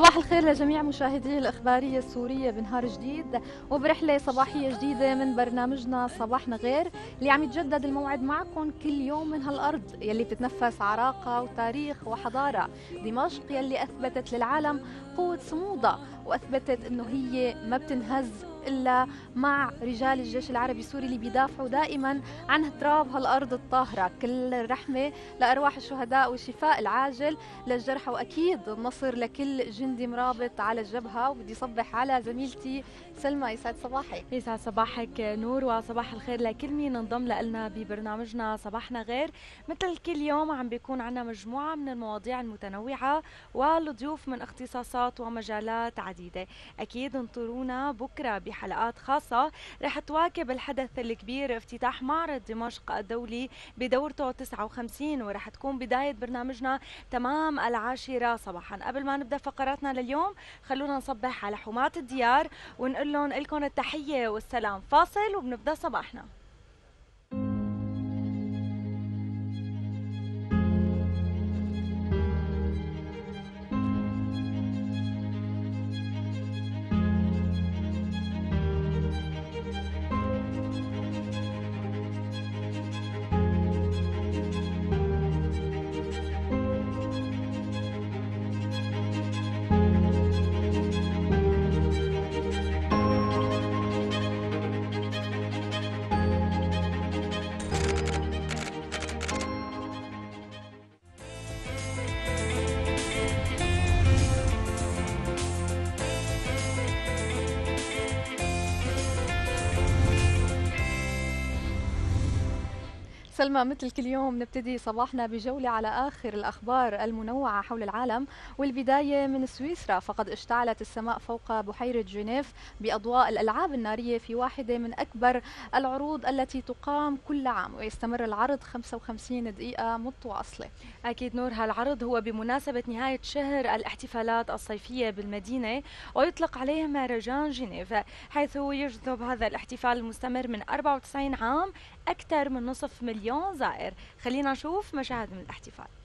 صباح الخير لجميع مشاهدي الإخبارية السورية بنهار جديد. وبرحلة صباحية جديدة من برنامجنا صباحنا غير اللي عم يتجدد الموعد معكم كل يوم من هالأرض يلي بتتنفس عراقة وتاريخ وحضارة. دمشق يلي أثبتت للعالم قوة صمودها وأثبتت أنه هي ما بتنهز إلا مع رجال الجيش العربي السوري اللي بيدافعوا دائما عن تراب هالأرض الطاهرة. كل الرحمة لأرواح الشهداء والشفاء العاجل للجرحى وأكيد النصر لكل جندي مرابط على الجبهة وبدي صبح على زميلتي سلمى يسعد صباحك. يسعد صباحك نور وصباح الخير لكل مين انضم لنا ببرنامجنا صباحنا غير. مثل كل يوم عم بيكون عنا مجموعة من المواضيع المتنوعة والضيوف من اختصاصات ومجالات عديدة. أكيد انطرونا بكرة بحلقات خاصة رح تواكب الحدث الكبير افتتاح معرض دمشق الدولي بدورته 59 ورح تكون بداية برنامجنا تمام العاشرة صباحا. قبل ما نبدأ فقراتنا لليوم خلونا نصبح على حماة الديار ونقول لهم لكم التحية والسلام. فاصل وبنبدأ صباحنا. سلمى مثل كل يوم نبتدي صباحنا بجولة على آخر الأخبار المنوعة حول العالم والبداية من سويسرا. فقد اشتعلت السماء فوق بحيرة جنيف بأضواء الألعاب النارية في واحدة من أكبر العروض التي تقام كل عام ويستمر العرض 55 دقيقة متواصلة. أكيد نور هالعرض هو بمناسبة نهاية شهر الاحتفالات الصيفية بالمدينة ويطلق عليه مهرجان جنيف حيث يجذب هذا الاحتفال المستمر من 94 عام أكثر من نصف مليون زائر. خلينا نشوف مشاهد من الاحتفال.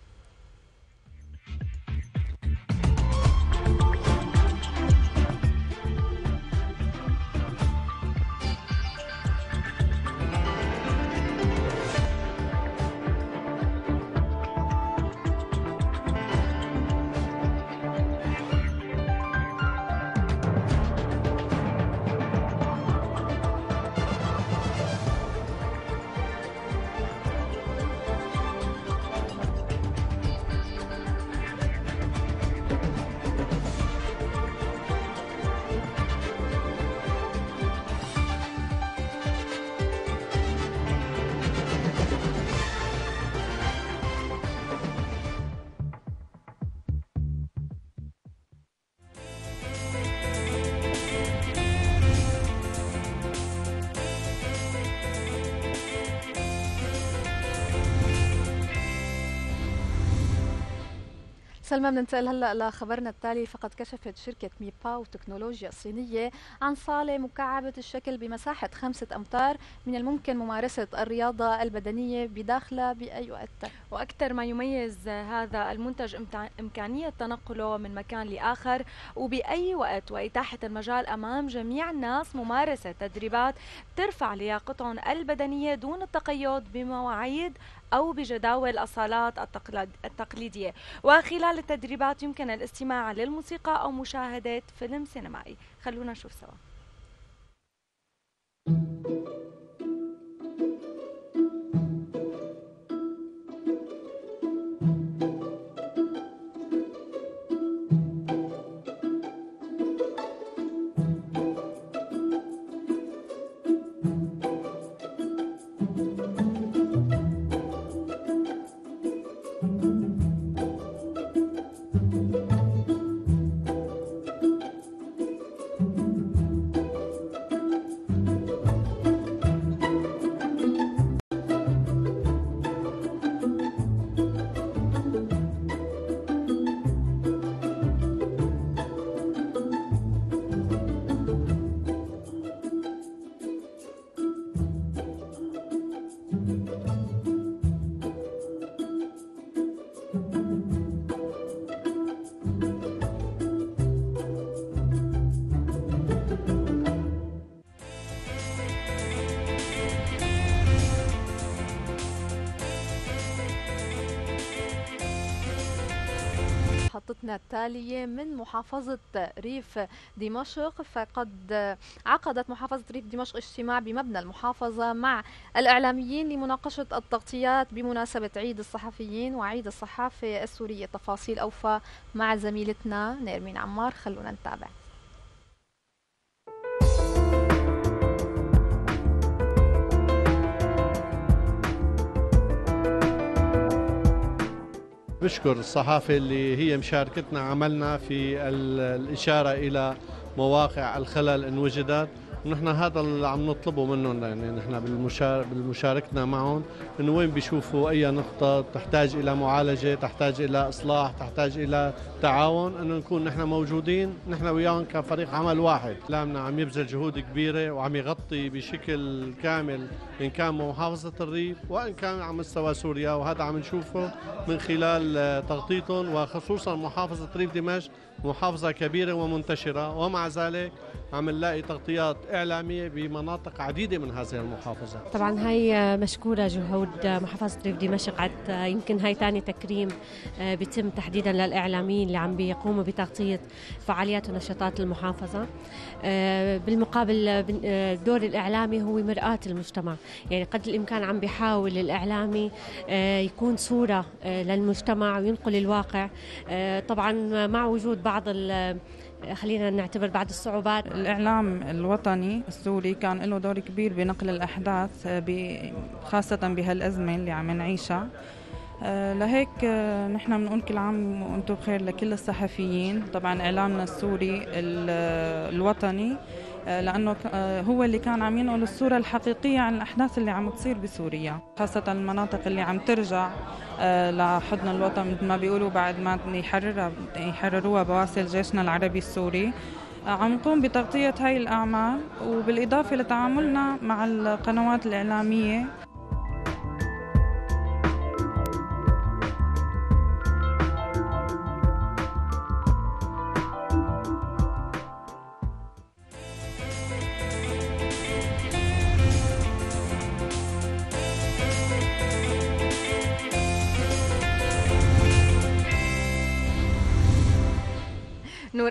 سلمى بننتقل هلأ لخبرنا التالي. فقد كشفت شركة ميبا وتكنولوجيا الصينية عن صالة مكعبة الشكل بمساحة خمسة أمتار من الممكن ممارسة الرياضة البدنية بداخلها بأي وقت. وأكثر ما يميز هذا المنتج إمكانية تنقله من مكان لآخر وبأي وقت وإتاحة المجال أمام جميع الناس. ممارسة تدريبات ترفع لياقتهم البدنية دون التقيد بمواعيد أو بجداول الصالات التقليدية. وخلال التدريبات يمكن الاستماع للموسيقى أو مشاهدة فيلم سينمائي. خلونا نشوف سوا. التالية من محافظة ريف دمشق فقد عقدت محافظة ريف دمشق اجتماع بمبنى المحافظة مع الإعلاميين لمناقشة التغطيات بمناسبة عيد الصحفيين وعيد الصحافة السورية. تفاصيل أوفى مع زميلتنا نيرمين عمار خلونا نتابع. بشكر الصحافة اللي هي مشاركتنا عملنا في الإشارة إلى مواقع الخلل إن وجدت. ونحن هذا اللي عم نطلبه منهم يعني نحن بمشاركتنا معهم انه وين بيشوفوا أي نقطة تحتاج إلى معالجة تحتاج إلى إصلاح تحتاج إلى تعاون؟ إنه نكون نحن موجودين نحن وياهم كفريق عمل واحد. اعلامنا عم يبذل جهود كبيرة وعم يغطي بشكل كامل إن كان محافظة الريف وإن كان على مستوى سوريا وهذا عم نشوفه من خلال تغطيتهم وخصوصا محافظة ريف دمشق محافظة كبيرة ومنتشرة ومع ذلك عم نلاقي تغطيات إعلامية بمناطق عديدة من هذه المحافظة طبعا هي مشكورة جهود محافظة ريف دمشق عد يمكن هاي ثاني تكريم آه، بيتم تحديدا للإعلاميين اللي عم بيقوموا بتغطية فعاليات ونشاطات المحافظة. بالمقابل الدور آه، الإعلامي هو مرآة المجتمع. يعني قد الإمكان عم بيحاول الإعلامي يكون صورة للمجتمع وينقل الواقع. طبعا مع وجود بعض خلينا نعتبر بعد الصعوبات. الإعلام الوطني السوري كان له دور كبير بنقل الأحداث خاصة بهالأزمة اللي عم نعيشها. آه، لهيك آه، نحن بنقول كل عام وأنتم بخير لكل الصحفيين. طبعا اعلامنا السوري الوطني آه، لأنه هو اللي كان عم ينقل الصورة الحقيقية عن الأحداث اللي عم تصير بسوريا خاصة المناطق اللي عم ترجع لحضن الوطن مثل ما بيقولوا بعد ما يحررها يحرروها بواسل جيشنا العربي السوري. عم نقوم بتغطية هاي الأعمال وبالإضافة لتعاملنا مع القنوات الإعلامية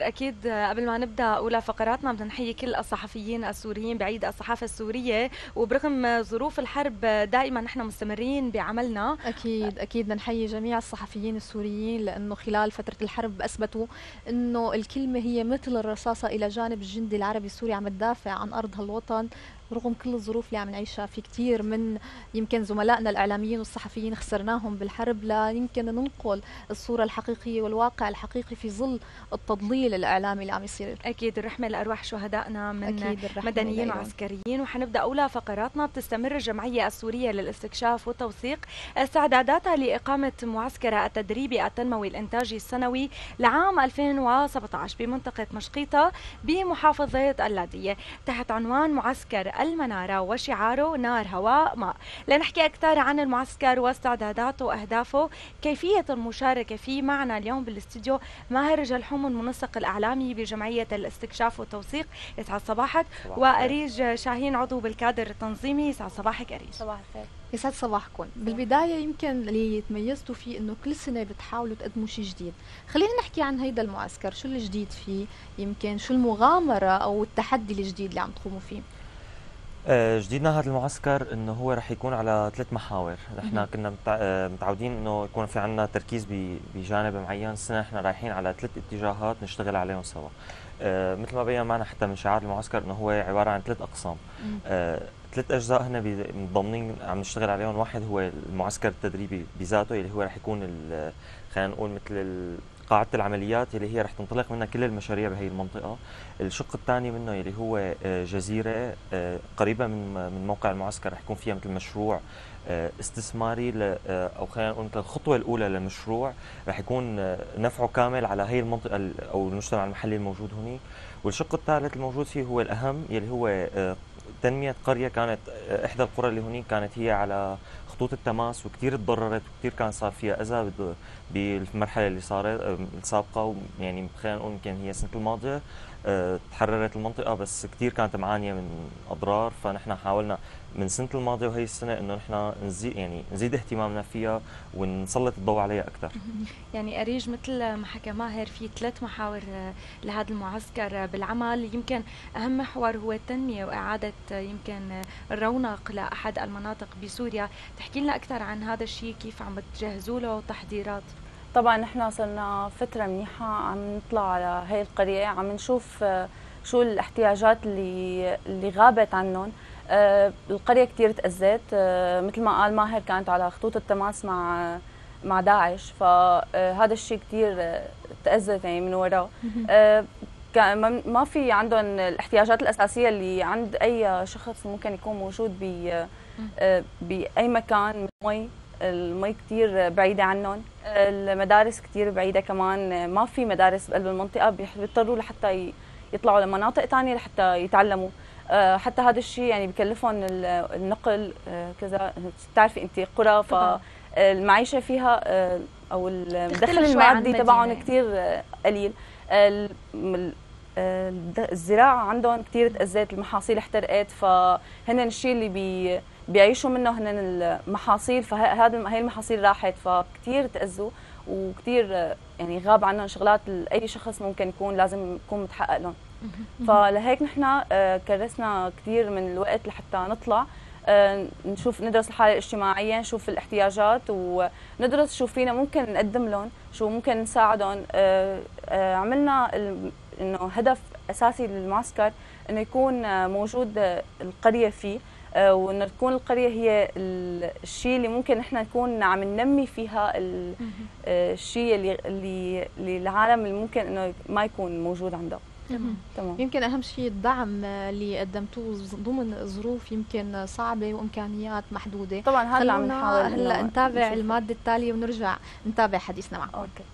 أكيد قبل ما نبدأ أولى فقراتنا بدنا نحيي كل الصحفيين السوريين بعيد الصحافة السورية وبرغم ظروف الحرب دائما نحن مستمرين بعملنا. أكيد أكيد بدنا نحيي جميع الصحفيين السوريين لأنه خلال فترة الحرب أثبتوا إنه الكلمة هي مثل الرصاصة إلى جانب الجندي العربي السوري عم تدافع عن أرض هالوطن. رغم كل الظروف اللي عم نعيشها في كثير من يمكن زملائنا الإعلاميين والصحفيين خسرناهم بالحرب. لا يمكن ننقل الصورة الحقيقية والواقع الحقيقي في ظل التضليل الإعلامي اللي عم يصير. أكيد الرحمة لأرواح شهدائنا من الرحمة مدنيين. وعسكريين. وحنبدأ أولى فقراتنا. بتستمر الجمعية السورية للاستكشاف والتوثيق. استعداداتها لإقامة معسكر التدريبي التنموي الانتاجي السنوي لعام 2017 بمنطقة مشقيطة بمحافظة اللاذقية. تحت عنوان معسكر المنارة وشعاره نار هواء ماء. لنحكي أكثر عن المعسكر واستعداداته وأهدافه كيفية المشاركة فيه معنا اليوم بالاستديو ماهر جلحوم المنسق الإعلامي بجمعية الاستكشاف والتوثيق. يسعد صباحك. وأريج شاهين عضو بالكادر التنظيمي. يسعد صباحك أريج. صباح الخير. يسعد صباحكم. بالبداية يمكن اللي تميزتوا فيه إنه كل سنة بتحاولوا تقدموا شيء جديد. خلينا نحكي عن هيدا المعسكر. شو الجديد فيه؟ يمكن شو المغامرة أو التحدي الجديد اللي عم تقوموا فيه؟ جديدنا هذا المعسكر إنه هو رح يكون على ثلاث محاور، نحن. كنا آه، متعودين إنه يكون في عندنا تركيز بجانب معين، السنة إحنا رايحين على ثلاث اتجاهات نشتغل عليهم سوا. آه، مثل ما بين معنا حتى من شعار المعسكر إنه هو عبارة عن ثلاث أقسام. آه، ثلاث أجزاء هن متضمنين عم نشتغل عليهم، واحد هو المعسكر التدريبي بذاته اللي هو رح يكون خلينا نقول مثل قاعدة العمليات اللي هي رح تنطلق منها كل المشاريع بهي المنطقة. الشق الثاني منه اللي هو آه، جزيرة آه، قريبة من من موقع المعسكر رح يكون فيها مثل مشروع آه، استثماري أو خلينا نقول مثل الخطوة الأولى للمشروع رح يكون نفعه كامل على هي المنطقة ال- أو المجتمع المحلي الموجود هنا والشق الثالث الموجود فيه هو الأهم يلي هو تنمية قرية كانت إحدى القرى اللي هنيك كانت هي على خطوط التماس وكثير تضررت وكثير كان صار فيها أذى بد- بالمرحلة اللي صارت السابقة يعني خلينا نقول يمكن هي السنة الماضية آه، تحررت المنطقة بس كثير كانت معانية من أضرار فنحن حاولنا من سنة الماضية وهي السنة إنه نحن نزيد يعني نزيد اهتمامنا فيها ونسلط الضوء عليها أكثر. يعني أريج مثل ما حكى ماهر في ثلاث محاور آه، لهذا المعسكر آه، بالعمل. يمكن أهم محور هو التنمية وإعادة آه، يمكن الرونق لأحد المناطق بسوريا. تحكي لنا أكثر عن هذا الشيء كيف عم بتجهزوا له تحضيرات؟ طبعا نحن صرنا فترة منيحة عم نطلع على هاي القرية عم نشوف شو الاحتياجات اللي اللي غابت عنهم. آه، القرية كتير تأذت. آه، مثل ما قال ماهر كانت على خطوط التماس مع مع داعش. فهذا الشيء كتير آه، تأذت يعني من وراه. آه، ما- في عندهم الاحتياجات الأساسية اللي عند أي شخص ممكن يكون موجود ب آه، بأي مكان. مي المي كتير بعيدة عنهم. المدارس كتير بعيدة كمان. ما في مدارس بقلب المنطقة. بيح- بيضطروا لحتى يطلعوا لمناطق تانية لحتى يتعلموا. آه، حتى هذا الشيء يعني بكلفهم ال- النقل آه، كذا. بتعرفي انت قرى طبعاً. فالمعيشة فيها آه، أو الدخل المادي تبعهم آه، قليل. ال- ال- آه، الد- الزراعة عندهم كتير تأذت المحاصيل احترقت فهن الشيء اللي بي بيعيشوا منه هن المحاصيل. فهذا هي المحاصيل راحت فكتير تأذوا وكتير آه، يعني غاب عنهم شغلات أي شخص ممكن يكون لازم يكون متحقق لهم. فلهيك نحن آه، كرسنا كثير من الوقت لحتى نطلع آه، نشوف ندرس الحالة الاجتماعية نشوف الاحتياجات وندرس شو فينا ممكن نقدم لهم شو ممكن نساعدهم. آه، عملنا إنه هدف أساسي للمعسكر إنه يكون موجود القرية فيه وإنه تكون القرية هي ال- الشيء اللي ممكن نحن نكون عم ننمي فيها ال- الشيء اللي اللي اللي العالم اللي ممكن إنه ما يكون موجود عنده تمام. تمام. يمكن أهم شيء الدعم اللي قدمتوه ضمن ظروف يمكن صعبة وإمكانيات محدودة. طبعا اللي عم نحاول هلأ نتابع. المادة التالية ونرجع نتابع حديثنا معكم. أوكي.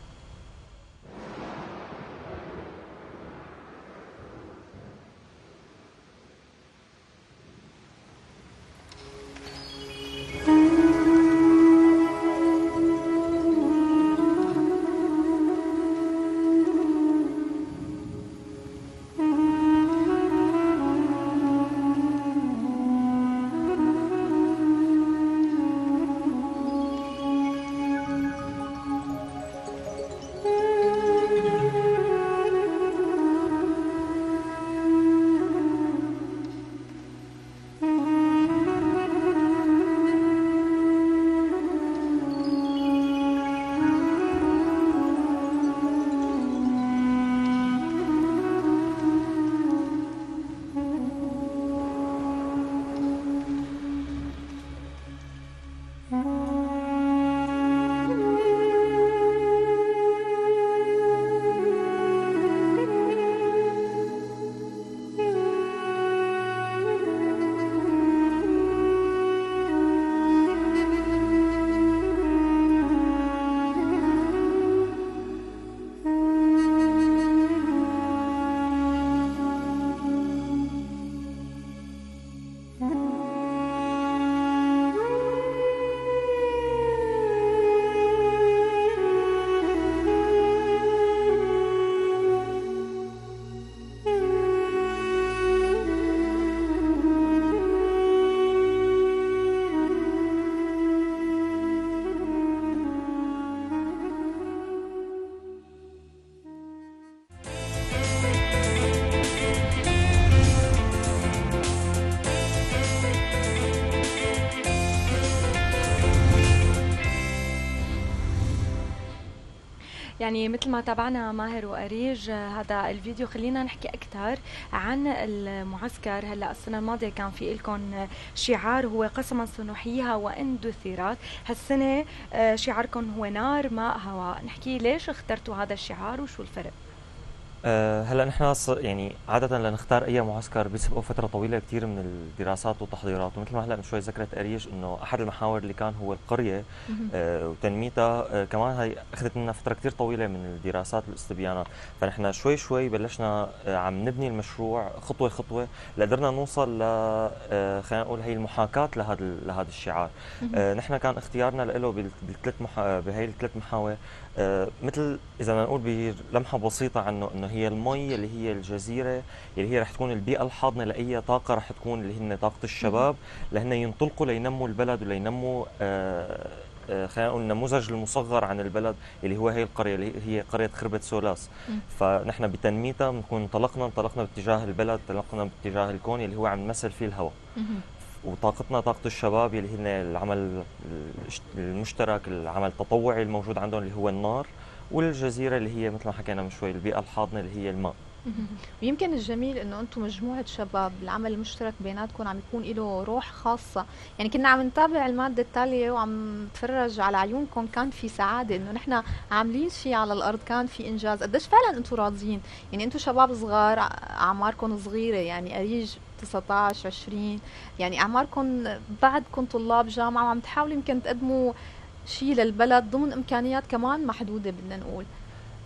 يعني مثل ما تابعنا ماهر وأريج هذا الفيديو. خلينا نحكي أكثر عن المعسكر. هلأ السنة الماضية كان في لكم شعار هو قسما سنحييها وإندثرت. هالسنة آه، شعاركم هو نار ماء هواء. نحكي ليش اخترتوا هذا الشعار وشو الفرق؟ أه هلا نحن يعني عادة لنختار أي معسكر بيسبقوا فترة طويلة كثير من الدراسات والتحضيرات. ومثل ما هلا من شوي ذكرت أريج إنه أحد المحاور اللي كان هو القرية أه وتنميتها أه كمان هي أخذت لنا فترة كثير طويلة من الدراسات والاستبيانات. فنحن شوي شوي بلشنا أه عم نبني المشروع خطوة خطوة لقدرنا نوصل ل أه خلينا نقول هي المحاكاة لهذا لهذا الشعار. أه نحن كان اختيارنا له بالثلاث. بهي الثلاث محاور. آه، مثل إذا بدنا نقول بلمحة بسيطة عنه إنه هي المي اللي هي الجزيرة اللي هي رح تكون البيئة الحاضنة لأي طاقة رح تكون اللي هن طاقة الشباب لهن ينطلقوا لينموا البلد ولينموا آه، آه، خلينا نقول النموذج المصغر عن البلد اللي هو هي القرية اللي هي قرية خربة سولاس. فنحن بتنميتها بنكون انطلقنا انطلقنا باتجاه البلد انطلقنا باتجاه الكون اللي هو عم نمثل فيه الهواء. وطاقتنا طاقة الشباب اللي هن العمل المشترك العمل التطوعي الموجود عندهم اللي هو النار والجزيرة اللي هي مثل ما حكينا من شوي البيئة الحاضنة اللي هي الماء. ويمكن الجميل إنه أنتم مجموعة شباب العمل المشترك بيناتكم عم يكون له روح خاصة. يعني كنا عم نتابع المادة التالية وعم نتفرج على عيونكم كان في سعادة إنه نحن عاملين شيء على الأرض كان في إنجاز. قديش فعلا أنتم راضيين؟ يعني أنتم شباب صغار أعماركم صغيرة يعني أريج 19 20 يعني اعماركم بعدكم طلاب جامعة وعم تحاولوا يمكن تقدموا شيء للبلد ضمن إمكانيات كمان محدودة بدنا نقول.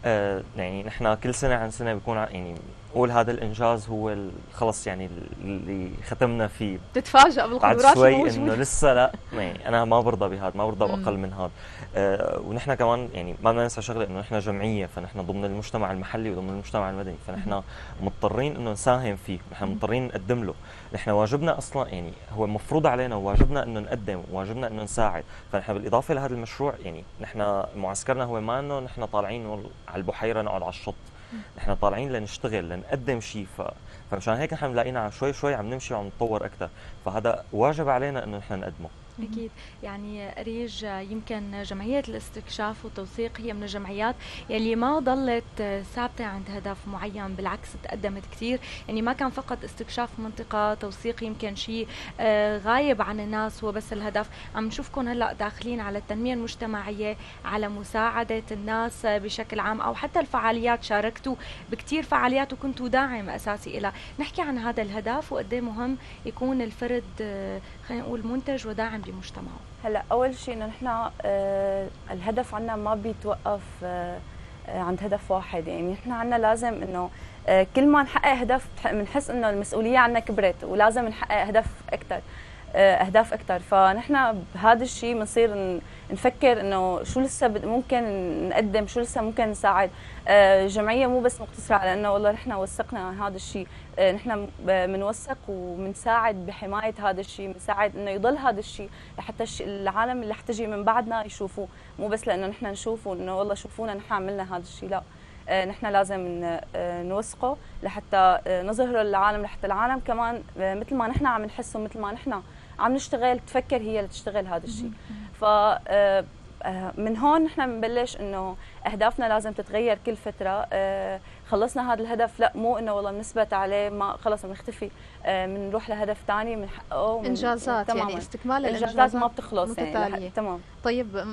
آه يعني نحن كل سنة عن سنة بيكون يعني قول هذا الإنجاز هو خلص يعني اللي ختمنا فيه. تتفاجئ بالقدرات بعد شوي إنه لسه لا يعني أنا ما برضى بهذا ما برضى بأقل من هذا. آه ونحن كمان يعني ما بدنا ننسى شغلة إنه نحن جمعية فنحن ضمن المجتمع المحلي وضمن المجتمع المدني فنحن مضطرين إنه نساهم فيه نحن مضطرين نقدم له. نحن واجبنا أصلا يعني هو مفروض علينا وواجبنا إنه نقدم وواجبنا إنه نساعد. فنحن بالإضافة لهذا المشروع يعني نحن معسكرنا هو ما انه نحن طالعين على البحيرة نقعد على الشط. نحن طالعين لنشتغل لنقدم شيء ف... فمشان هيك نحن ملاقينا شوي شوي عم نمشي وعم نتطور أكثر فهذا واجب علينا إنه نحن نقدمه. أكيد. يعني ريج يمكن جمعية الاستكشاف والتوثيق هي من الجمعيات يلي ما ضلت ثابتة عند هدف معين بالعكس تقدمت كثير يعني ما كان فقط استكشاف منطقة توثيق يمكن شيء آه، غايب عن الناس هو بس الهدف. عم نشوفكم هلأ داخلين على التنمية المجتمعية على مساعدة الناس بشكل عام أو حتى الفعاليات. شاركتوا بكثير فعاليات وكنتوا داعم أساسي لها نحكي عن هذا الهدف وقد مهم يكون الفرد آه، خلينا نقول منتج وداعم بمجتمعه هلا أول شيء إنه نحن آه الهدف عنا ما بيتوقف آه, آه، عند هدف واحد. يعني نحن عنا لازم إنه كل ما نحقق هدف بنحس إنه المسؤولية عنا كبرت ولازم نحقق هدف أكثر أهداف أكثر فنحن بهذا الشيء بنصير نفكر إنه شو لسه ممكن نقدم شو لسه ممكن نساعد. الجمعيه مو بس مقتصرة على إنه والله نحن وثقنا هذا الشيء. نحن بنوثق وبنساعد بحماية هذا الشيء بنساعد إنه يضل هذا الشيء لحتى العالم اللي حتجي من بعدنا يشوفوه. مو بس لأنه نحن نشوفه إنه والله شوفونا نحن عملنا هذا الشيء لا. نحن لازم نوثقه لحتى نظهره للعالم لحتى العالم كمان مثل ما نحن عم نحس ومثل ما نحن عم نشتغل تفكر هي اللي تشتغل هذا الشيء. ف آه، آه، من هون نحن بنبلش إنه أهدافنا لازم تتغير كل فترة. آه، خلصنا هذا الهدف لا مو إنه والله بنثبت عليه ما خلص بنختفي. بنروح لهدف ثاني بنحققه إنجازات تماماً. يعني استكمال الإنجازات ما بتخلص يعني تمام. طيب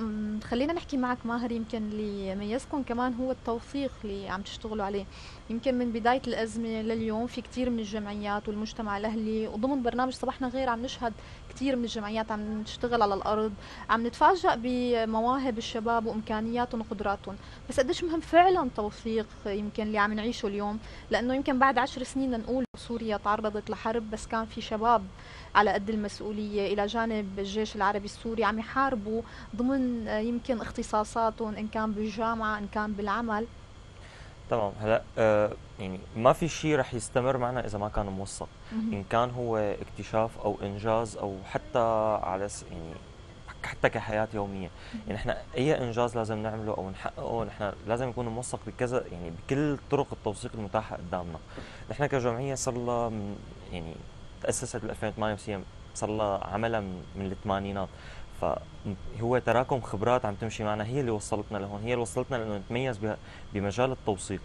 خلينا نحكي معك ماهر يمكن اللي يميزكم كمان هو التوثيق اللي عم تشتغلوا عليه. يمكن من بداية الأزمة لليوم في كثير من الجمعيات والمجتمع الأهلي وضمن برنامج صباحنا غير عم نشهد كثير من الجمعيات عم تشتغل على الأرض عم نتفاجأ بمواهب الشباب وإمكانياتهم وقدراتهم. بس قديش مهم فعلا توثيق يمكن اللي عم نعيشه اليوم؟ لأنه يمكن بعد عشر سنين نقول سوريا تعرضت لحرب بس كان في شباب على قد المسؤولية. إلى جانب الجيش العربي السوري عم يحاربوا ضمن يمكن اختصاصاتهم إن كان بالجامعة إن كان بالعمل. تمام. هلا آه يعني ما في شيء رح يستمر معنا إذا ما كان موثق. إن كان هو اكتشاف أو إنجاز أو حتى على يعني حتى كحياة يومية. يعني إحنا أي إنجاز لازم نعمله أو نحققه نحن لازم يكون موثق بكذا يعني بكل طرق التوثيق المتاحة قدامنا. نحن كجمعية صار لها من يعني تأسست بال 2008 صار لها عملها من الثمانينات. فهو تراكم خبرات عم تمشي معنا هي اللي وصلتنا لهون هي اللي وصلتنا لأنه نتميز بمجال التوثيق.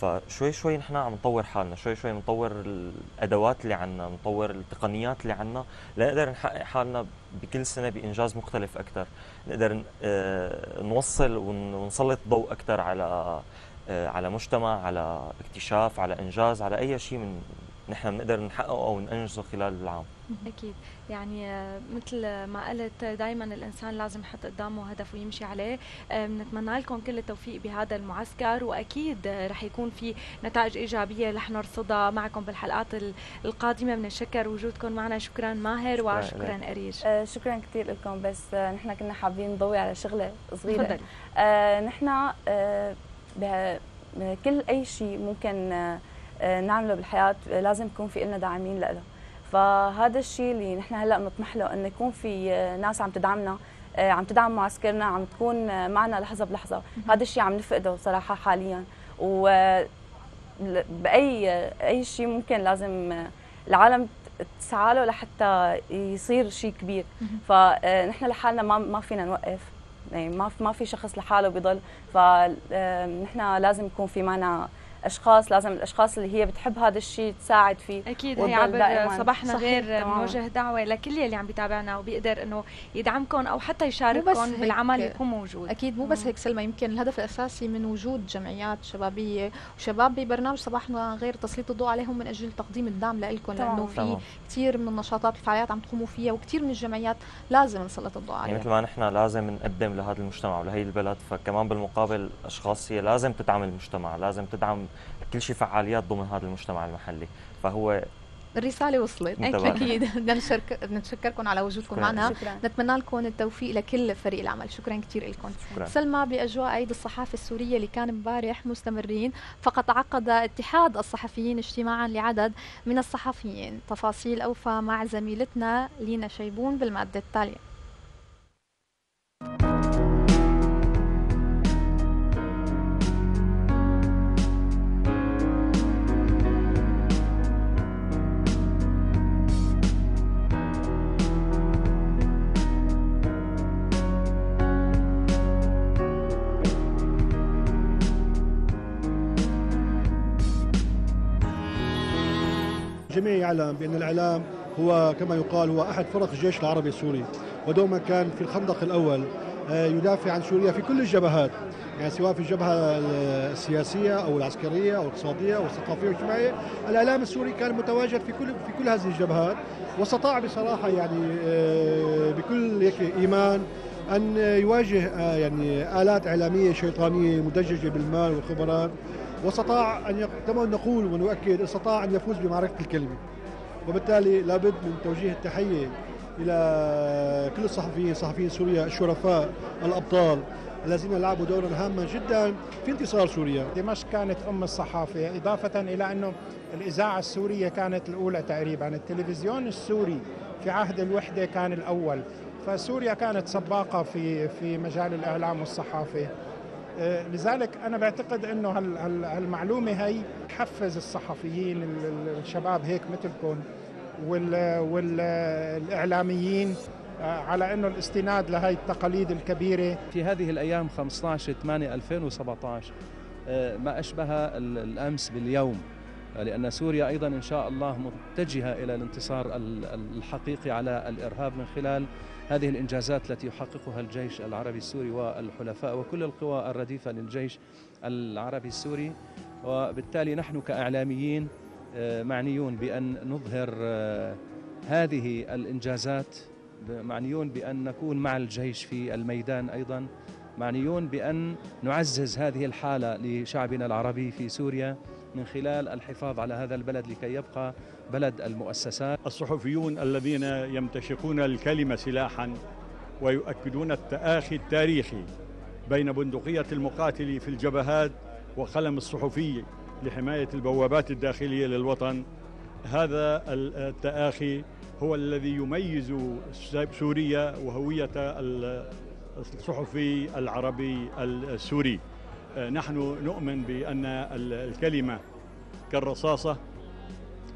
فشوي شوي نحن عم نطور حالنا شوي شوي نطور الأدوات اللي عندنا نطور التقنيات اللي عندنا لنقدر نحقق حالنا بكل سنة بإنجاز مختلف أكثر نقدر آه، نوصل ونسلط ضوء أكثر على آه، على مجتمع على اكتشاف على إنجاز على أي شيء من نحن بنقدر نحققه أو ننجزه خلال العام. أكيد. يعني آه، مثل ما قلت دائما الإنسان لازم يحط قدامه هدف ويمشي عليه. آه، بنتمنى لكم كل التوفيق بهذا المعسكر وأكيد رح يكون في نتائج إيجابية رح نرصدها معكم بالحلقات القادمة. بنتشكر وجودكم معنا شكرا ماهر وشكرا اريج آه شكرا كثير لكم بس آه نحن كنا حابين نضوي على شغلة صغيرة. آه نحن آه كل أي شيء ممكن آه نعمله بالحياة لازم يكون في لنا داعمين له فهذا الشيء اللي نحن هلأ بنطمح له إنه يكون في ناس عم تدعمنا آه، عم تدعم معسكرنا عم تكون معنا لحظة بلحظة. هذا الشيء عم نفقده صراحة حاليا. و بأي أي شيء ممكن لازم العالم تسعى له لحتى يصير شيء كبير. فنحن لحالنا ما ما فينا نوقف. يعني ما ما في شخص لحاله بيضل فنحن لازم يكون في معنا اشخاص لازم الأشخاص اللي هي بتحب هذا الشيء تساعد فيه. أكيد هي عبر صباحنا غير بنوجه دعوة لكل يلي عم بيتابعنا وبيقدر إنه يدعمكم أو حتى يشارككم بالعمل يكون موجود. أكيد مو بس هيك سلمى يمكن الهدف الأساسي من وجود جمعيات شبابية وشباب ببرنامج صباحنا غير تسليط الضوء عليهم من أجل تقديم الدعم لكم لأنه في كثير من النشاطات والفعاليات عم تقوموا فيها وكثير من الجمعيات لازم نسلط الضوء عليها. يعني مثل ما نحن لازم نقدم لهذا المجتمع ولهي البلد فكمان بالمقابل أشخاص هي لازم تدعم المجتمع لازم تدعم كل شيء فعاليات ضمن هذا المجتمع المحلي. فهو الرسالة وصلت. أكيد. بدنا نتشكركم على وجودكم معنا. شكرا. نتمنى لكم التوفيق لكل فريق العمل. شكرا كثير لكم. سلمى بأجواء عيد الصحافة السورية اللي كان امبارح مستمرين. فقط عقد اتحاد الصحفيين اجتماعا لعدد من الصحفيين. تفاصيل أوفى مع زميلتنا لينا شيبون بالمادة التالية. الجميع يعلم بأن الإعلام هو كما يقال هو أحد فرق الجيش العربي السوري ودوما كان في الخندق الأول آه، يدافع عن سوريا في كل الجبهات يعني سواء في الجبهة السياسية أو العسكرية أو الاقتصادية أو الثقافية والاجتماعية الإعلام السوري كان متواجد في كل في كل هذه الجبهات واستطاع بصراحة يعني آه، بكل إيمان أن يواجه آه، يعني آلات إعلامية شيطانية مدججة بالمال والخبرات. واستطاع أن كما نقول ونؤكد استطاع أن يفوز بمعركة الكلمة. وبالتالي لابد من توجيه التحية إلى كل الصحفيين صحفيين سوريا الشرفاء الأبطال الذين لعبوا دورا هاما جدا في انتصار سوريا. دمشق كانت أم الصحافة إضافة إلى أنه الإذاعة السورية كانت الأولى تقريبا. التلفزيون السوري في عهد الوحدة كان الأول. فسوريا كانت سباقة في في مجال الإعلام والصحافة. لذلك أنا بعتقد إنه هالمعلومة هي تحفز الصحفيين الشباب هيك مثلكم والإعلاميين آه، على إنه الاستناد لهي التقاليد الكبيرة. في هذه الأيام 15 8 2017 ما أشبه الأمس باليوم لأن سوريا أيضا إن شاء الله متجهة إلى الانتصار الحقيقي على الإرهاب من خلال هذه الإنجازات التي يحققها الجيش العربي السوري والحلفاء وكل القوى الرديفة للجيش العربي السوري. وبالتالي نحن كإعلاميين آه، معنيون بأن نظهر آه، هذه الإنجازات معنيون بأن نكون مع الجيش في الميدان أيضا معنيون بأن نعزز هذه الحالة لشعبنا العربي في سوريا. من خلال الحفاظ على هذا البلد لكي يبقى بلد المؤسسات. الصحفيون الذين يمتشقون الكلمة سلاحا ويؤكدون التآخي التاريخي بين بندقية المقاتل في الجبهات وقلم الصحفي لحماية البوابات الداخلية للوطن. هذا التآخي هو الذي يميز سوريا وهوية الصحفي العربي السوري. نحن نؤمن بأن الكلمة كالرصاصة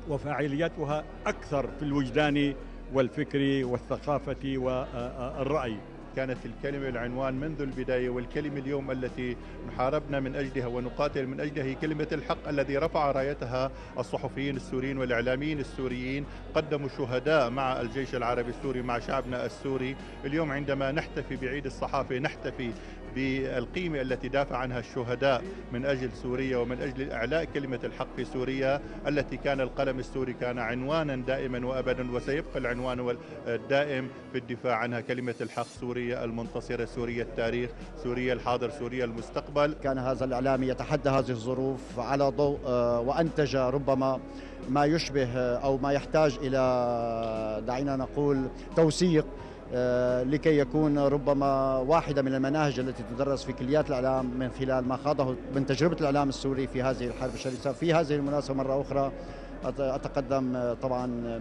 وفاعليتها أكثر في الوجدان والفكري والثقافة والرأي. كانت الكلمة العنوان منذ البداية والكلمة اليوم التي حاربنا من أجلها ونقاتل من أجلها هي كلمة الحق الذي رفع رايتها الصحفيين السوريين والإعلاميين السوريين. قدموا شهداء مع الجيش العربي السوري مع شعبنا السوري. اليوم عندما نحتفي بعيد الصحافة نحتفي بالقيمة التي دافع عنها الشهداء من أجل سوريا ومن أجل إعلاء كلمة الحق في سوريا التي كان القلم السوري كان عنوانا دائما وأبدا وسيبقى العنوان الدائم في الدفاع عنها. كلمة الحق سوريا المنتصرة سوريا التاريخ سوريا الحاضر سوريا المستقبل. كان هذا الإعلامي يتحدى هذه الظروف على ضوء آه، وأنتج ربما ما يشبه آه، أو ما يحتاج إلى دعينا نقول توثيق لكي يكون ربما واحدة من المناهج التي تدرس في كليات الإعلام من خلال ما خاضه من تجربة الإعلام السوري في هذه الحرب الشرسة. في هذه المناسبة مرة أخرى أتقدم آه، طبعا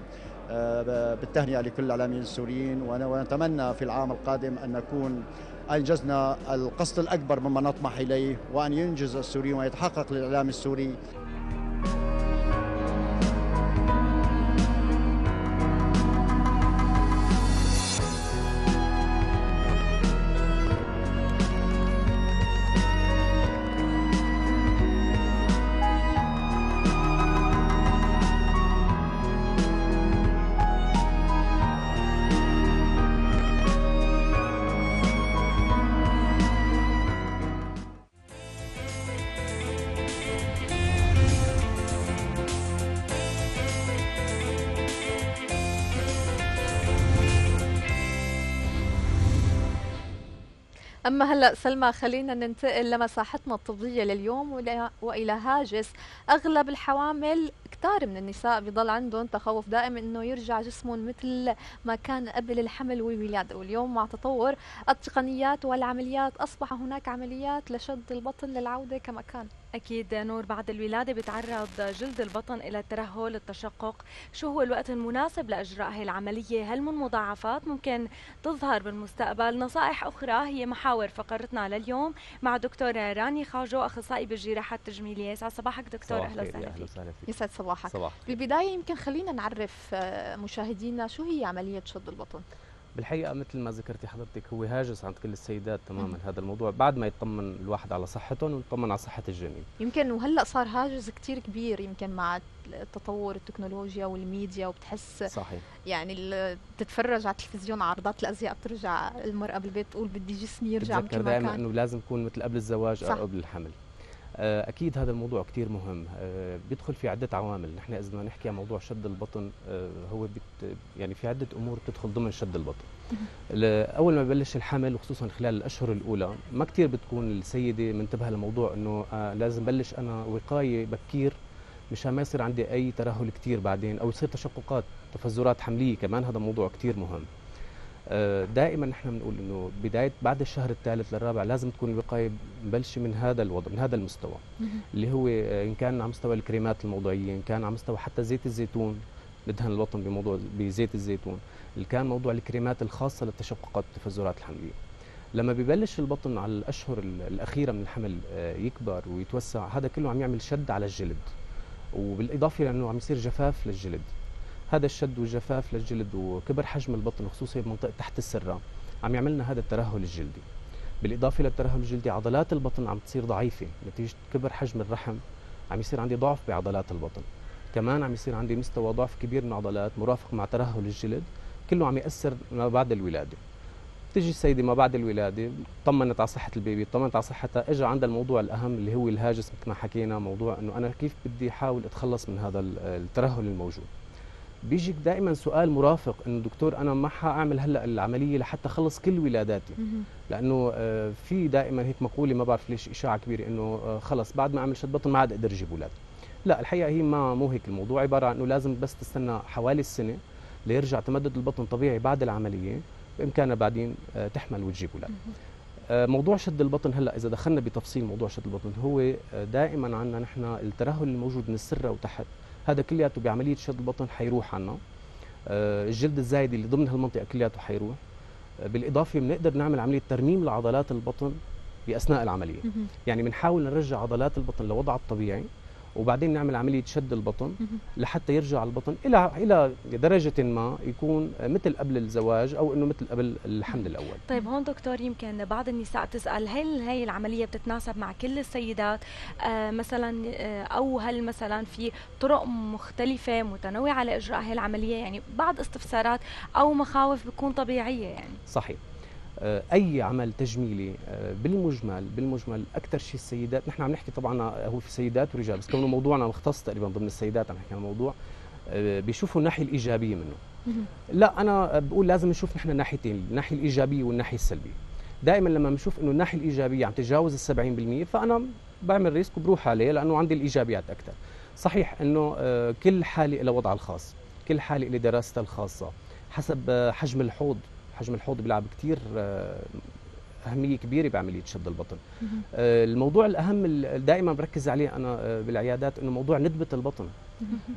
آه، بالتهنئة لكل الإعلاميين السوريين ونتمنى في العام القادم أن نكون أنجزنا القصد الأكبر مما نطمح إليه وأن ينجز السوريون ويتحقق للإعلام السوري أما هلأ سلمى خلينا ننتقل لمساحتنا الطبية لليوم وإلى هاجس. أغلب الحوامل كتار من النساء بضل عندهم تخوف دائم إنه يرجع جسمهم مثل ما كان قبل الحمل والولادة. واليوم مع تطور التقنيات والعمليات أصبح هناك عمليات لشد البطن للعودة كما كان. أكيد نور بعد الولادة بيتعرض جلد البطن إلى الترهل التشقق. شو هو الوقت المناسب لإجراء هي العملية هل من مضاعفات ممكن تظهر بالمستقبل؟ نصائح أخرى هي محاور فقرتنا لليوم مع دكتور راني خاجو أخصائي بالجراحة التجميلية. يسعد صباحك دكتور. أهلا وسهلا فيك. يسعد صباحك. صباح بالبداية يمكن خلينا نعرف مشاهدينا شو هي عملية شد البطن. بالحقيقة مثل ما ذكرتي حضرتك هو هاجس عند كل السيدات تماما هذا الموضوع بعد ما يطمن الواحد على صحتهم ويطمن على صحة الجنين يمكن وهلأ صار هاجس كثير كبير يمكن مع تطور التكنولوجيا والميديا وبتحس صحيح. يعني بتتفرج على التلفزيون عرضات الأزياء بترجع المرأة بالبيت تقول بدي جسمي يرجع مثل ما كان. دائما إنه لازم يكون مثل قبل الزواج صح. أو قبل الحمل. أكيد هذا الموضوع كثير مهم. آه، بيدخل في عدة عوامل. نحن إذا بدنا نحكي عن موضوع شد البطن آه، هو بت يعني في عدة أمور بتدخل ضمن شد البطن. أول ما ببلش الحمل وخصوصا خلال الأشهر الأولى ما كثير بتكون السيدة منتبهة لموضوع إنه لازم بلش أنا وقاية بكير مشان ما يصير عندي أي ترهل كثير بعدين أو يصير تشققات تفزرات حملية كمان. هذا موضوع كثير مهم. آه، دائما نحن بنقول إنه بداية بعد الشهر الثالث للرابع لازم تكون الوقاية مبلشه من هذا الوضع من هذا المستوى. اللي هو آه، إن كان على مستوى الكريمات الموضعيه إن كان على مستوى حتى زيت الزيتون ندهن البطن بموضوع بزيت الزيتون. اللي كان موضوع الكريمات الخاصة للتشققات والتفزرات الحملية. لما ببلش البطن على الأشهر الأخيرة من الحمل آه، يكبر ويتوسع هذا كله عم يعمل شد على الجلد. وبالإضافة لأنه عم يصير جفاف للجلد. هذا الشد والجفاف للجلد وكبر حجم البطن خصوصا بمنطقه تحت السرة. عم يعمل لنا هذا الترهل الجلدي. بالإضافة للترهل الجلدي عضلات البطن عم تصير ضعيفة. نتيجة كبر حجم الرحم عم يصير عندي ضعف بعضلات البطن. كمان عم يصير عندي مستوى ضعف كبير من العضلات مرافق مع ترهل الجلد. كله عم يأثر ما بعد الولادة. تجي السيدة ما بعد الولادة طمنت على صحة البيبي طمنت على صحتها اجى عندها الموضوع الأهم اللي هو الهاجس مثل ما حكينا موضوع إنه أنا كيف بدي أحاول أتخلص من هذا الترهل الموجود. بيجيك دائما سؤال مرافق إنه دكتور أنا ما حأعمل هلأ العملية لحتى أخلص كل ولاداتي. لأنه آه، في دائما هيك مقولة ما بعرف ليش إشاعة كبيرة إنه آه، خلص بعد ما أعمل شد بطن ما عاد أقدر أجيب أولاد. لا الحقيقة هي ما مو هيك الموضوع. عبارة عن إنه لازم بس تستنى حوالي السنة ليرجع تمدد البطن طبيعي بعد العملية. بإمكانها بعدين آه، تحمل وتجيب أولاد. موضوع شد البطن هلأ إذا دخلنا بتفصيل موضوع شد البطن هو دائما عندنا نحن الترهل الموجود من السره وتحت هذا كلياته بعملية شد البطن حيروح عنا. آه، الجلد الزايد اللي ضمن هالمنطقه كلياته حيروح. آه، بالإضافة بنقدر نعمل عملية ترميم لعضلات البطن بأثناء العملية. يعني بنحاول نرجع عضلات البطن لوضعها الطبيعي. وبعدين نعمل عملية شد البطن لحتى يرجع البطن إلى إلى درجة ما يكون مثل قبل الزواج أو إنه مثل قبل الحمل الأول. طيب هون دكتور يمكن بعض النساء تسأل هل هي العملية بتتناسب مع كل السيدات؟ آه مثلا آه أو هل مثلا في طرق مختلفة متنوعة لإجراء هي العملية؟ يعني بعض استفسارات أو مخاوف بتكون طبيعية يعني. صحيح. أي عمل تجميلي آه، بالمجمل بالمجمل أكثر شيء السيدات نحن عم نحكي طبعا هو في سيدات ورجال بس كونه موضوعنا مختص تقريبا ضمن السيدات عم نحكي عن الموضوع آه، بيشوفوا الناحية الإيجابية منه. لا أنا بقول لازم نشوف نحن الناحيتين الناحية الإيجابية والناحية السلبية. دائما لما بنشوف إنه الناحية الإيجابية عم تتجاوز ال 70% فأنا بعمل ريسك وبروح عليه لأنه عندي الإيجابيات أكثر. صحيح إنه كل حاله لها وضعها الخاص كل حاله لها دراستها الخاصة حسب حجم الحوض حجم الحوض بيلعب كثير آه، أهمية كبيرة بعملية شد البطن. آه، الموضوع الأهم اللي دائما بركز عليه أنا آه، بالعيادات إنه موضوع ندبة البطن.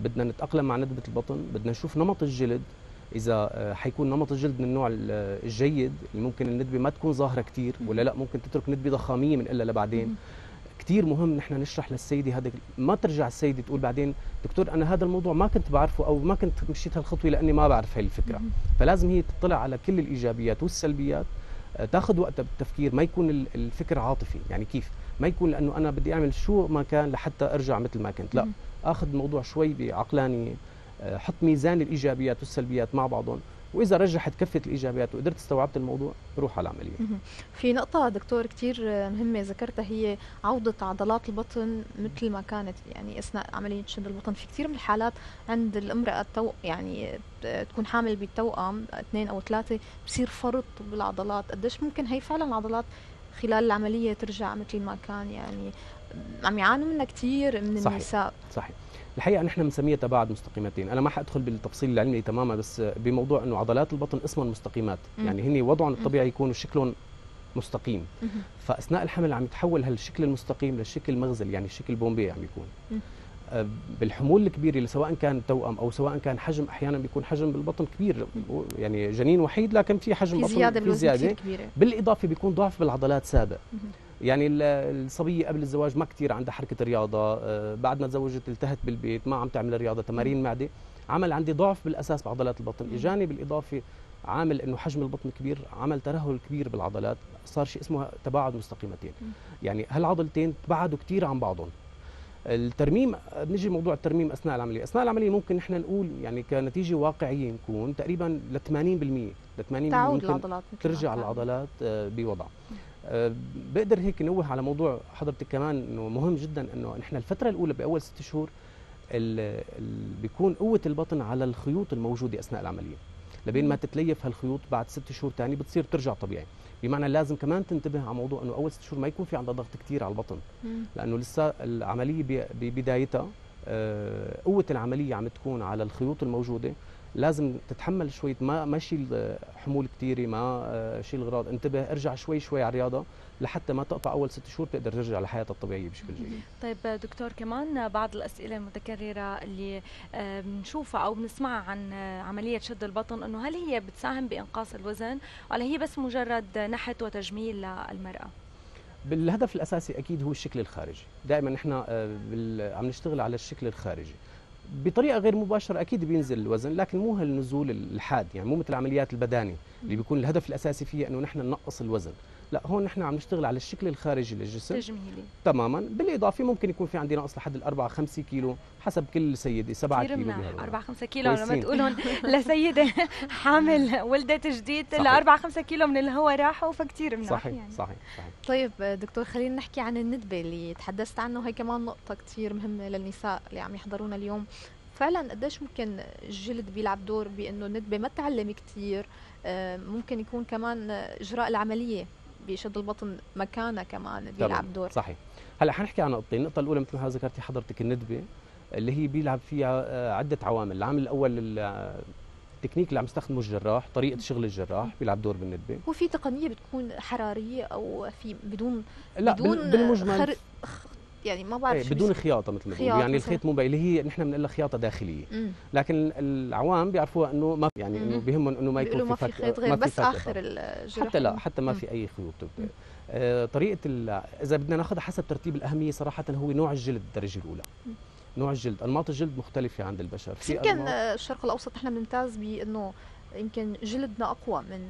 بدنا نتأقلم مع ندبة البطن بدنا نشوف نمط الجلد. إذا حيكون نمط الجلد من النوع الجيد اللي ممكن الندبة ما تكون ظاهرة كثير ولا لا ممكن تترك ندبة ضخامية من إلا لبعدين. كثير مهم نحن نشرح للسيدة هذا ما ترجع السيدة تقول بعدين دكتور أنا هذا الموضوع ما كنت بعرفه أو ما كنت مشيت هالخطوة لأني ما بعرف هاي الفكرة. فلازم هي تطلع على كل الإيجابيات والسلبيات. آه، تاخذ وقتها بالتفكير ما يكون الفكر عاطفي. يعني كيف؟ ما يكون لأنه أنا بدي أعمل شو ما كان لحتى أرجع مثل ما كنت. لا آخذ الموضوع شوي بعقلانية. آه، حط ميزان الإيجابيات والسلبيات مع بعضهم. وإذا رجحت كفة الإيجابيات وقدرت استوعبت الموضوع بروح على العملية في نقطة دكتور كثير مهمة ذكرتها هي عودة عضلات البطن مثل ما كانت يعني أثناء عملية شد البطن. في كثير من الحالات عند الامرأة التو يعني تكون حامل بالتوأم اثنين أو ثلاثة بصير فرط بالعضلات. قديش ممكن هي فعلا العضلات خلال العملية ترجع مثل ما كان؟ يعني عم يعانوا منها كثير من صحيح. النساء. صحيح. الحقيقة نحن بنسميها تباعد مستقيمتين. أنا ما حأدخل بالتفصيل العلمي تماما بس بموضوع إنه عضلات البطن اسمها مستقيمات. م. يعني هن وضعهم الطبيعي يكون شكلهم مستقيم. فأثناء الحمل عم يتحول هالشكل المستقيم للشكل المغزل يعني الشكل بومبي عم يكون. آه، بالحمول الكبيرة اللي سواء كان توأم أو سواء كان حجم أحيانا بيكون حجم بالبطن كبير يعني جنين وحيد لكن في حجم في بطن زيادة في زيادة. كبيرة. بالإضافة بيكون ضعف بالعضلات سابق. يعني الصبية قبل الزواج ما كثير عندها حركة رياضة آه، بعد ما تزوجت التهت بالبيت ما عم تعمل رياضة تمارين معدة. عمل عندي ضعف بالأساس بعضلات البطن. إجاني بالإضافة عامل إنه حجم البطن كبير عمل ترهل كبير بالعضلات صار شيء اسمه تباعد مستقيمتين. يعني هالعضلتين تبعدوا كثير عن بعضهم. الترميم بنجي موضوع الترميم أثناء العملية، أثناء العملية ممكن نحن نقول يعني كنتيجة واقعية نكون تقريبا ل 80% ل 80% تعود العضلات ترجع العضلات آه، بوضع. آه، بقدر هيك نوه على موضوع حضرتك كمان إنه مهم جدا إنه نحن الفترة الأولى بأول ست شهور بيكون قوة البطن على الخيوط الموجودة أثناء العملية. لبين ما تتليف هالخيوط بعد ست شهور ثاني بتصير ترجع طبيعي. بمعنى لازم كمان تنتبه على موضوع إنه أول ست شهور ما يكون في عندها ضغط كثير على البطن. لأنه لسه العملية ببدايتها آه، قوة العملية عم تكون على الخيوط الموجودة. لازم تتحمل شوية ما ما شيل حمول كثيره ما آه، شيل اغراض انتبه ارجع شوي شوي على الرياضة لحتى ما تقطع أول ست شهور تقدر ترجع لحياتها الطبيعية بشكل جيد. طيب دكتور كمان بعض الأسئلة المتكررة اللي آه، بنشوفها أو بنسمعها عن آه، عملية شد البطن إنه هل هي بتساهم بإنقاص الوزن ولا هي بس مجرد نحت وتجميل للمرأة؟ بالهدف الأساسي أكيد هو الشكل الخارجي، دائما نحن عم نشتغل على الشكل الخارجي. بطريقة غير مباشرة أكيد بينزل الوزن لكن مو هالنزول الحاد يعني مو مثل عمليات البداني اللي بيكون الهدف الأساسي فيها إنه نحن ننقص الوزن. لا هون نحن عم نشتغل على الشكل الخارجي للجسم. تجميلي. تماما. بالإضافة ممكن يكون في عندي نقص لحد ال 4 5 كيلو حسب كل سيدة 7 كيلو 4 5 كيلو لما تقولهم لسيدة حامل ولدت جديد ال 4 5 كيلو من الهواء راحوا فكتير منيح صحيح يعني. صحيح صحيح. طيب دكتور خلينا نحكي عن الندبة اللي تحدثت عنه. هي كمان نقطة كثير مهمة للنساء اللي عم يحضرونا اليوم. فعلا قديش ممكن الجلد بيلعب دور بأنه الندبة ما تعلم كثير آه، ممكن يكون كمان إجراء العملية. بشد البطن مكانها كمان بيلعب دور. صحيح. هلا حنحكي عن نقطتين. النقطة الأولى مثل ما ذكرتي حضرتك الندبة اللي هي بيلعب فيها آه، عدة عوامل. العامل الأول التكنيك اللي عم يستخدمه الجراح طريقة شغل الجراح بيلعب دور بالندبة. هو في تقنية بتكون حرارية أو في بدون لا بدون بالمجمل يعني ما بعرف إيه بدون خياطة مثل ما بيقولوا. يعني الخيط مو اللي هي نحن بنقول لها خياطة داخلية. مم. لكن العوام بيعرفوها إنه ما يعني إنه بيهمهم إنه ما يكون في, في خيط غير بس آخر الجرح. حتى لا حتى ما في أي خيوط آه طريقة إذا بدنا ناخذها حسب ترتيب الأهمية صراحة هو نوع الجلد الدرجة الأولى. مم. نوع الجلد أنماط الجلد مختلفة عند البشر. بس يمكن الشرق الأوسط نحن بنمتاز بإنه يمكن جلدنا أقوى من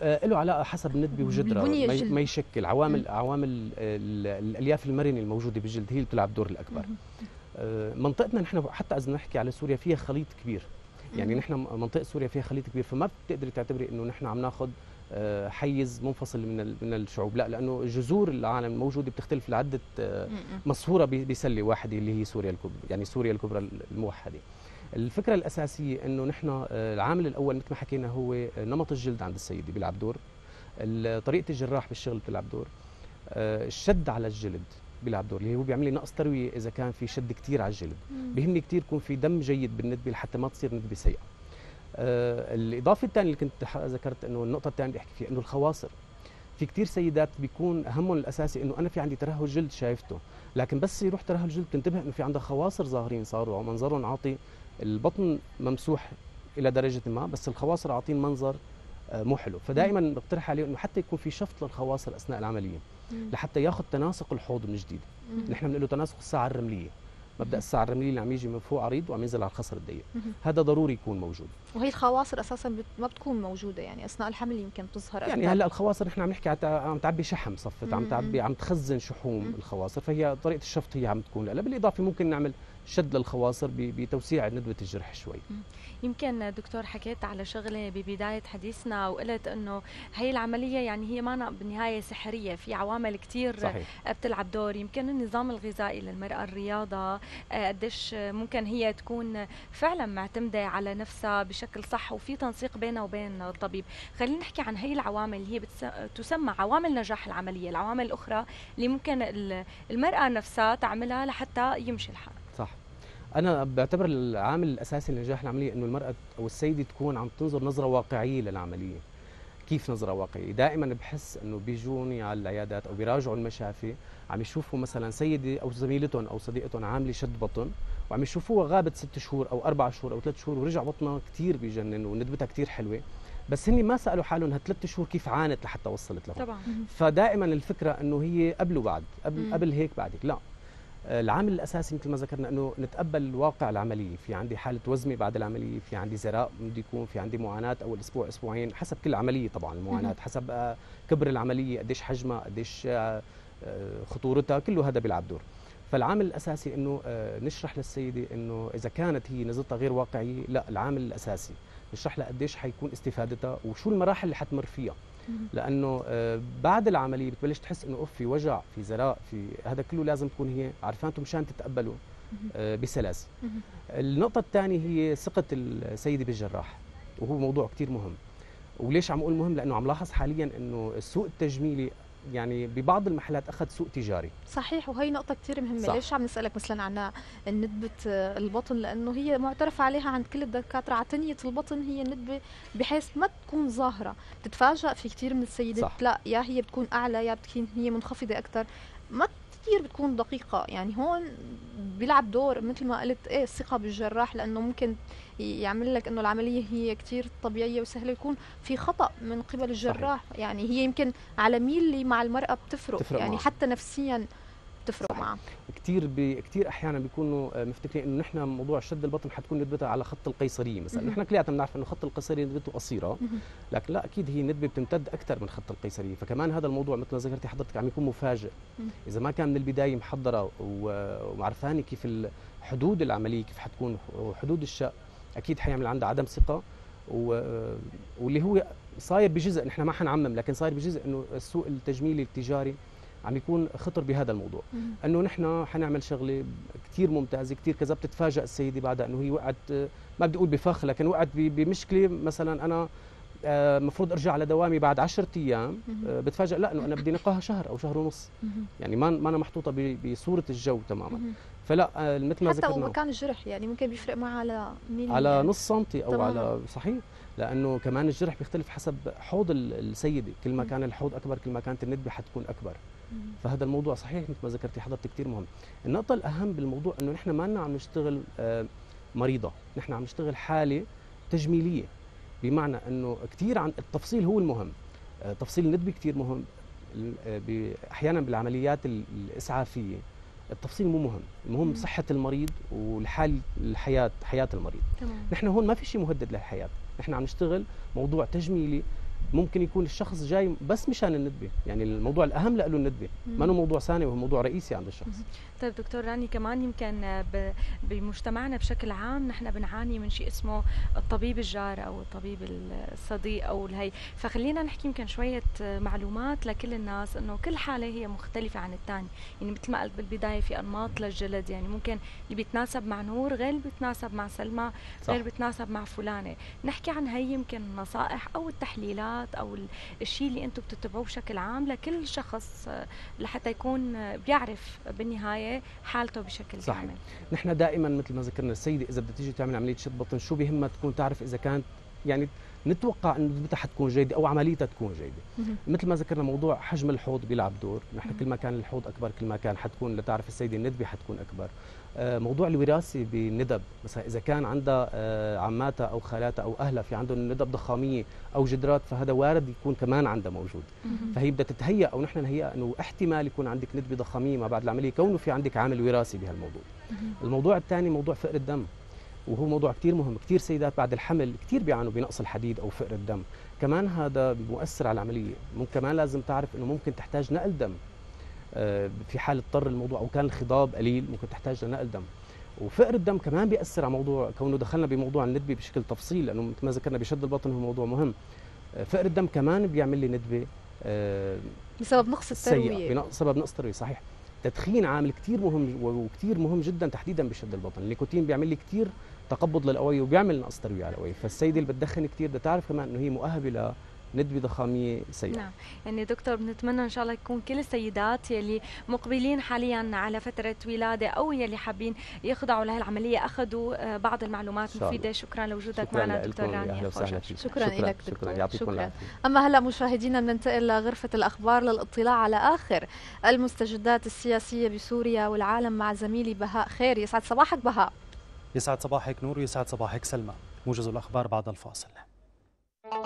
آه له علاقة حسب الندبه وجدرة. ما, ما يشكل. عوامل عوامل الألياف المرنة الموجودة بالجلد هي اللي بتلعب دور الأكبر. آه منطقتنا نحن حتى إذا نحكي على سوريا فيها خليط كبير. يعني نحن منطقة سوريا فيها خليط كبير فما بتقدري تعتبري إنه نحن عم ناخذ آه، حيز منفصل من من الشعوب. لا لأنه جذور العالم الموجوده بتختلف لعدة آه، مصهوره بسلة واحدة اللي هي سوريا الكبرى يعني سوريا الكبرى الموحدة. الفكرة الأساسية إنه نحن آه، العامل الأول مثل ما حكينا هو نمط الجلد عند السيدة بيلعب دور طريقة الجراح بالشغل بتلعب دور الشد على الجلد بيلعب دور اللي هو بيعمل لي نقص تروية إذا كان في شد كثير على الجلد. بيهمني كثير يكون في دم جيد بالندبة لحتى ما تصير ندبة سيئة. آه الإضافة الثانية اللي كنت ذكرت إنه النقطة الثانية اللي أحكي فيها إنه الخواصر. في كثير سيدات بيكون همهم الأساسي إنه أنا في عندي ترهل جلد شايفته لكن بس يروح ترهل جلد تنتبه إنه في عندها خواصر ظاهرين صاروا أو منظرهم عاطي البطن ممسوح إلى درجة ما بس الخواصر عاطين منظر آه، مو حلو. فدائما بقترح عليه إنه حتى يكون في شفط للخواصر أثناء العملية لحتى ياخذ تناسق الحوض من جديد. نحن بنقول له تناسق الساعة الرملية. مبدأ الساعة الرملية اللي عم يجي من فوق عريض وعم ينزل على الخصر الضيق. هذا ضروري يكون موجود. وهي الخواصر أساسا ما بتكون موجودة يعني أثناء الحمل يمكن تظهر يعني هلأ الخواصر نحن عم نحكي عم تعبي شحم صفت عم تعبي عم تخزن شحوم الخواصر. فهي طريقة الشفط هي عم تكون. لا بالإضافة ممكن نعمل شد للخواصر بتوسيع ندبه الجرح شوي. يمكن دكتور حكيت على شغلة ببدايه حديثنا وقلت إنه هي العملية يعني هي ما بالنهاية سحرية في عوامل كثير بتلعب دور. يمكن النظام الغذائي للمرأة الرياضة آه، قديش ممكن هي تكون فعلا معتمدة على نفسها بشكل صح وفي تنسيق بينها وبين الطبيب. خلينا نحكي عن هي العوامل اللي هي تسمى عوامل نجاح العملية. العوامل الأخرى اللي ممكن المرأة نفسها تعملها لحتى يمشي الحال. أنا بعتبر العامل الأساسي لنجاح العملية إنه المرأة أو السيده تكون عم تنظر نظرة واقعية للعملية. كيف نظرة واقعية؟ دائما بحس إنه بيجوني على العيادات أو بيراجعوا المشافي عم يشوفوا مثلا سيده أو زميلتهم أو صديقتهم عاملة شد بطن وعم يشوفوها غابت ست شهور أو أربع شهور أو ثلاث شهور ورجع بطنها كثير بيجنن وندبتها كثير حلوة. بس هن ما سألوا حالهم هالثلاث شهور كيف عانت لحتى وصلت لهم. طبعا. فدائما الفكرة إنه هي قبل وبعد قبل, قبل هيك بعدك. لا. العامل الأساسي مثل ما ذكرنا أنه نتقبل واقع العملية في عندي حالة وزمه بعد العملية في عندي زراء بده يكون في عندي معاناة أول أسبوع أسبوعين حسب كل عملية طبعا المعاناة حسب آه، كبر العملية قديش حجمها قديش آه، آه، خطورتها كله هذا بيلعب دور. فالعامل الأساسي أنه نشرح للسيدة أنه إذا كانت هي نزلتها غير واقعية لا العامل الأساسي نشرح لها قديش حيكون استفادتها وشو المراحل اللي حتمر فيها. لأنه آه، بعد العملية بتبلش تحس إنه أوف في وجع في زراء في هذا كله لازم تكون هي عرفانته مشان تتقبله آه، بسلاسه النقطة الثانية هي ثقة السيدة بالجراح وهو موضوع كثير مهم. وليش عم أقول مهم؟ لأنه عم لاحظ حاليا إنه السوق التجميلي يعني ببعض المحلات أخذ سوق تجاري. صحيح وهي نقطة كثير مهمة. صح. ليش عم نسألك مثلا عن ندبة البطن؟ لأنه هي معترف عليها عند كل الدكاترة. على تنية البطن هي ندبة بحيث ما تكون ظاهرة. تتفاجأ في كثير من السيدات. صح. لا يا هي بتكون أعلى يا بتكون هي منخفضة أكثر ما كثير بتكون دقيقة يعني هون بيلعب دور مثل ما قلت إيه الثقة بالجراح لأنه ممكن يعمل لك إنه العملية هي كثير طبيعية وسهلة يكون في خطأ من قبل الجراح صحيح. يعني هي يمكن على ميل اللي مع المرأة بتفرق, تفرق يعني معه. حتى نفسيا تفرق معه. كثير ب... كثير أحيانا بيكونوا آه، مفتكرين إنه نحن موضوع شد البطن حتكون ندبتها على خط القيصرية مثلا. نحن كلياتنا بنعرف إنه خط القيصرية ندبته قصيرة لكن لا أكيد هي ندبة بتمتد أكثر من خط القيصرية. فكمان هذا الموضوع مثل ما ذكرتي حضرتك عم يكون مفاجئ. إذا ما كان من البداية محضرة ومعرفاني كيف حدود العملية كيف حتكون وحدود الشق أكيد حيعمل عندها عدم ثقة. و... واللي هو صاير بجزء نحن ما حنعمم لكن صاير بجزء إنه السوق التجميلي التجاري عم يكون خطر بهذا الموضوع. إنه نحن حنعمل شغلة كثير ممتازة كثير كذا بتتفاجئ السيدة بعدها إنه هي وقعت ما بدي أقول بفخ لكن وقعت بمشكلة مثلا أنا المفروض آه، أرجع لدوامي بعد 10 أيام آه، بتفاجئ لا إنه أنا بدي نقاها شهر أو شهر ونص. يعني ما ما أنا محطوطة بصورة الجو تماما. فلا آه، مثل ما ذكرنا. حتى ومكان الجرح يعني ممكن بيفرق معها على ميلي على يعني. نص سنتي أو تمام. على صحيح. لأنه كمان الجرح بيختلف حسب حوض السيدة. كل ما كان الحوض أكبر كل ما كانت الندبة حتكون أكبر. فهذا الموضوع صحيح مثل ما ذكرتي حضرتك كثير مهم. النقطة الأهم بالموضوع إنه نحن ما عم نشتغل مريضة. نحن عم نشتغل حالة تجميلية. بمعنى إنه كثير عن التفصيل هو المهم. آه، تفصيل الندبة كثير مهم. آه، أحيانا بالعمليات الإسعافية. التفصيل مو مهم. المهم مم. صحة المريض والحال الحياة حياة المريض. تمام. نحن هون ما في شيء مهدد للحياة. نحن عم نشتغل موضوع تجميلي ممكن يكون الشخص جاي بس مشان الندبة. يعني الموضوع الأهم له الندبة. ما هو موضوع ثاني وهو موضوع رئيسي عند الشخص. طيب دكتور راني كمان يمكن بمجتمعنا بشكل عام نحن بنعاني من شيء اسمه الطبيب الجار أو الطبيب الصديق أو الهي. فخلينا نحكي يمكن شوية معلومات لكل الناس إنه كل حالة هي مختلفة عن الثاني يعني مثل ما قلت بالبداية في أنماط للجلد. يعني ممكن اللي بيتناسب مع نور غير اللي بيتناسب مع سلمى غير بيتناسب مع فلانة. نحكي عن هي يمكن النصائح أو التحليلات أو الشيء اللي أنتم بتتبعوه بشكل عام لكل شخص لحتى يكون بيعرف بالنهاية حالته بشكل صحيح. كامل. نحن دائما مثل ما ذكرنا السيدة إذا بدها تيجي تعمل عملية شد بطن شو بهمها تكون تعرف إذا كانت يعني نتوقع إنه نسبتها حتكون جيدة أو عمليتها تكون جيدة. مثل ما ذكرنا موضوع حجم الحوض بيلعب دور. نحن كل ما كان الحوض أكبر كل ما كان حتكون لتعرف السيدة الندبة حتكون أكبر. آه، موضوع الوراثه بالندب. مثلا إذا كان عندها آه، عماتها أو خالاتها أو اهلها في عندهم ندب ضخامية أو جدرات فهذا وارد يكون كمان عندها موجود. فهي بدها تتهيأ أو نحن نهيئ إنه احتمال يكون عندك ندبة ضخامية ما بعد العملية كونه في عندك عامل وراثي بهالموضوع. الموضوع الثاني موضوع فقر الدم وهو موضوع كثير مهم. كثير سيدات بعد الحمل كثير بيعانوا بنقص الحديد أو فقر الدم. كمان هذا مؤثر على العملية. ممكن كمان لازم تعرف إنه ممكن تحتاج نقل دم. آه، في حال اضطر الموضوع أو كان الخضاب قليل ممكن تحتاج لنقل دم. وفقر الدم كمان بيأثر على موضوع كونه دخلنا بموضوع الندبة بشكل تفصيل لأنه مثل ما ذكرنا بشد البطن هو موضوع مهم. آه، فقر الدم كمان بيعمل لي ندبة آه، بسبب نقص الترويه بسبب نقص الترويه صحيح. التدخين عامل كثير مهم وكثير مهم جدا تحديدا بشد البطن. النيكوتين بيعمل لي كثير تقبض للاوعيه وبيعمل نقص ترويه على الاوعيه فالسيدة اللي بتدخن كثير بدها تعرف كمان إنه هي مؤهبة ندبه ضخامية سيئة. نعم. يعني دكتور بنتمنى إن شاء الله يكون كل السيدات يلي مقبلين حاليا على فترة ولادة أو يلي حابين يخضعوا لهي العملية أخذوا آه، بعض المعلومات. المفيده شكرا لوجودك شكرا معنا دكتور رانيا شكرا, شكرا لك دكتور. شكرا. العافية. أما هلا مشاهدينا بننتقل لغرفه الأخبار للاطلاع على آخر. المستجدات السياسية بسوريا والعالم مع زميلي بهاء خير. يسعد صباحك بهاء. يسعد صباحك نور ويسعد صباحك سلمى. موجز الأخبار بعد الفاصل. أهلا